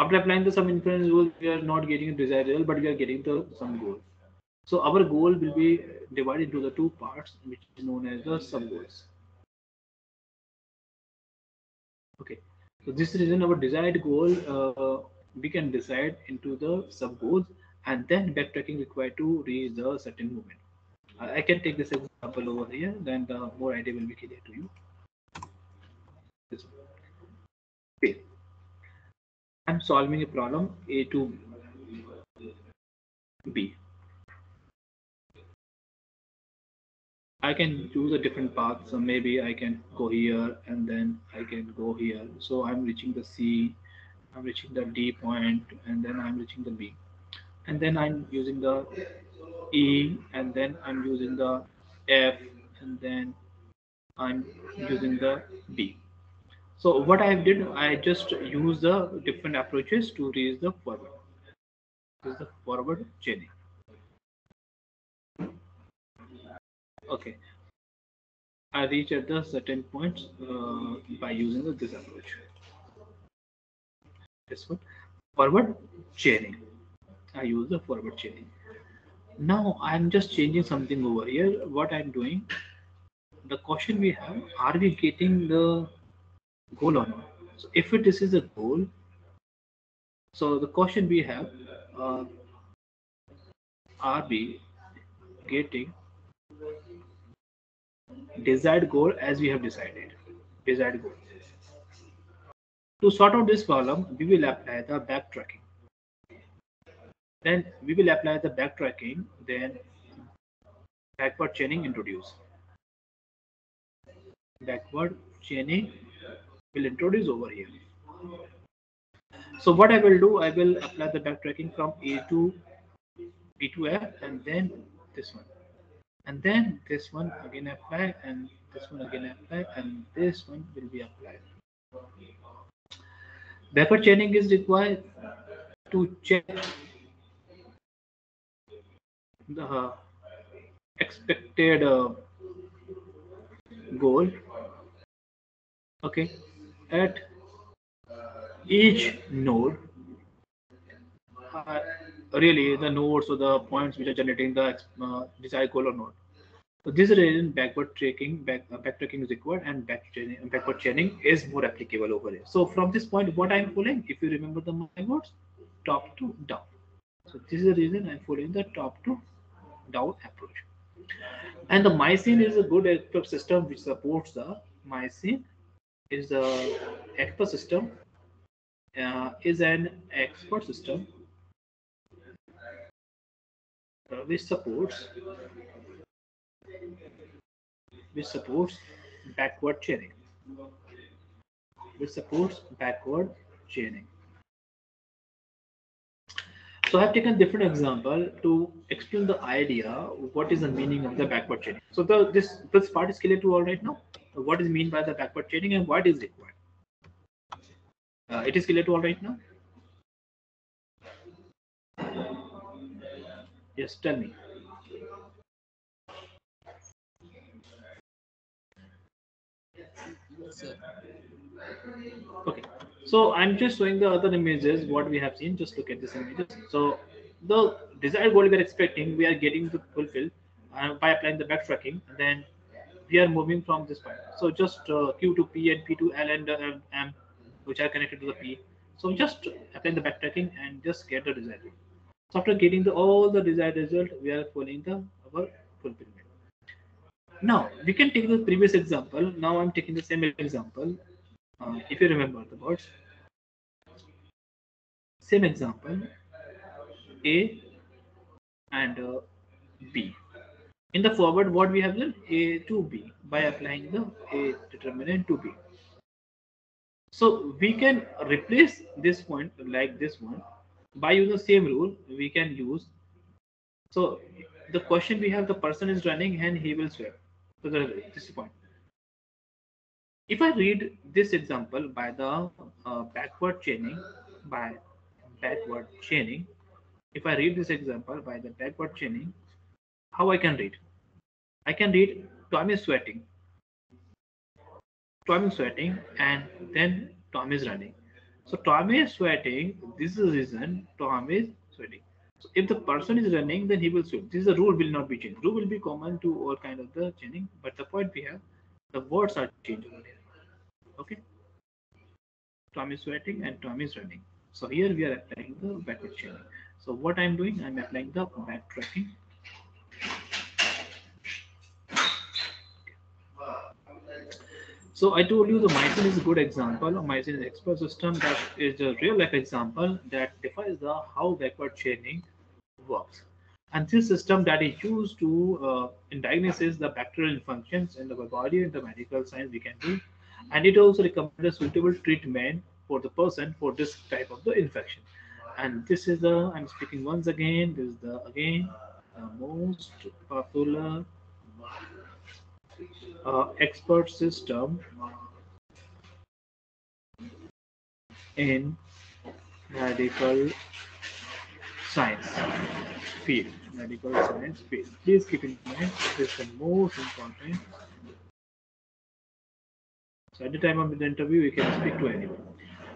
After applying the sum inference rule, we are not getting a desired result, but we are getting the some goal. So our goal will be divided into the two parts, which is known as the sub goals. Okay, so this is in our desired goal. Uh, we can decide into the sub goals and then backtracking required to reach the certain movement. I I can take this example over here, then the more idea will be clear to you. This one. Okay. I'm solving a problem A to B. I can choose a different path. So maybe I can go here and then I can go here. So I'm reaching the C, I'm reaching the D point, and then I'm reaching the B. And then I'm using the E, and then I'm using the F, and then I'm using the B. So what I did, I just use the different approaches to reach the forward. This is the forward chaining. Okay. I reach at the certain points uh, by using the, this approach. This one, forward chaining. I use the forward chaining. Now I'm just changing something over here. What I'm doing, the question we have, are we getting the goal or not? So if it, is a goal, so the question we have, uh, are we getting desired goal as we have decided? Desired goal. To sort out this problem, we will apply the backtracking. Then we will apply the backtracking, then backward chaining introduce. Backward chaining will introduce over here. So what I will do, I will apply the backtracking from A to B to F and then this one. And then this one again apply and this one again apply and this one will be applied. Backward chaining is required to check the expected uh, goal okay at each node uh, really the nodes or the points which are generating the uh, desired goal or not so this reason backward tracking back uh, backtracking is required and back chaining, backward chaining is more applicable over here. So from this point what i'm following if you remember the my words top to down. So this is the reason i'm following the top to down approach. And the mycin is a good system which supports the mycin is a expert system uh, is an expert system uh, which supports which supports backward chaining which supports backward chaining so I've taken different example to explain the idea what is the meaning of the backward chaining. So the this this part is clear to all right now. What is mean by the backward chaining and what is required? Uh, it is clear to all right now. Yes, tell me. Sir. Okay, so I'm just showing the other images what we have seen. Just look at this images. So the desired goal we are expecting, we are getting to fulfill uh, by applying the backtracking. And then we are moving from this point. So just uh, Q to P and P to L and uh, M, which are connected to the P. So just applying the backtracking and just get the desired. result. So after getting the all the desired result, we are following the our fulfillment. Now we can take the previous example. Now I'm taking the same example. Uh, if you remember the words, same example, A and uh, B. In the forward, what we have done A to B by applying the A determinant to B. So we can replace this point like this one by using the same rule. We can use. So the question we have: the person is running and he will swim. So this point. If I read this example by the uh, backward chaining, by backward chaining, if I read this example by the backward chaining, how I can read? I can read Tom is sweating. Tom is sweating and then Tom is running. So Tom is sweating. This is the reason Tom is sweating. So if the person is running, then he will sweat. This is the rule will not be changed. Rule will be common to all kind of the chaining, but the point we have, the words are changed. Okay. Tom is sweating and Tom is running. So here we are applying the backward chaining. So what I'm doing, I'm applying the backtracking. So I told you the Mycin is a good example. Mycin is expert system that is a real life example that defines the how backward chaining works. And this system that is used to uh, in diagnosis the bacterial functions in the body in the medical science we can do. And it also recommends a suitable treatment for the person for this type of the infection. And this is the I'm speaking once again. This is the again the most popular uh, expert system in medical science field. Medical science field. Please keep in mind this is the most important. So at the time of the interview, you can speak to anyone.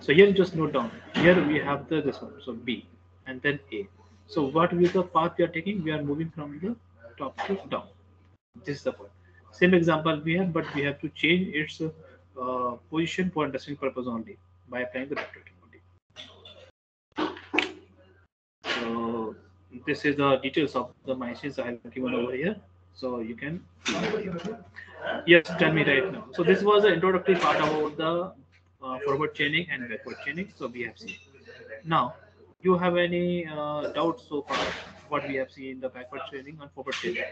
So here just note down. Here we have the this one. So B and then A. So what is the path we are taking? We are moving from the top to down. This is the point. Same example we have, but we have to change its uh, position for understanding purpose only by applying the backtracking only. So this is the details of the machines I have given over here. So you can yes, tell me right now. So this was the introductory part about the uh, forward chaining and backward chaining. So we have seen. Now, you have any uh, doubts so far? What we have seen in the backward chaining and forward chaining?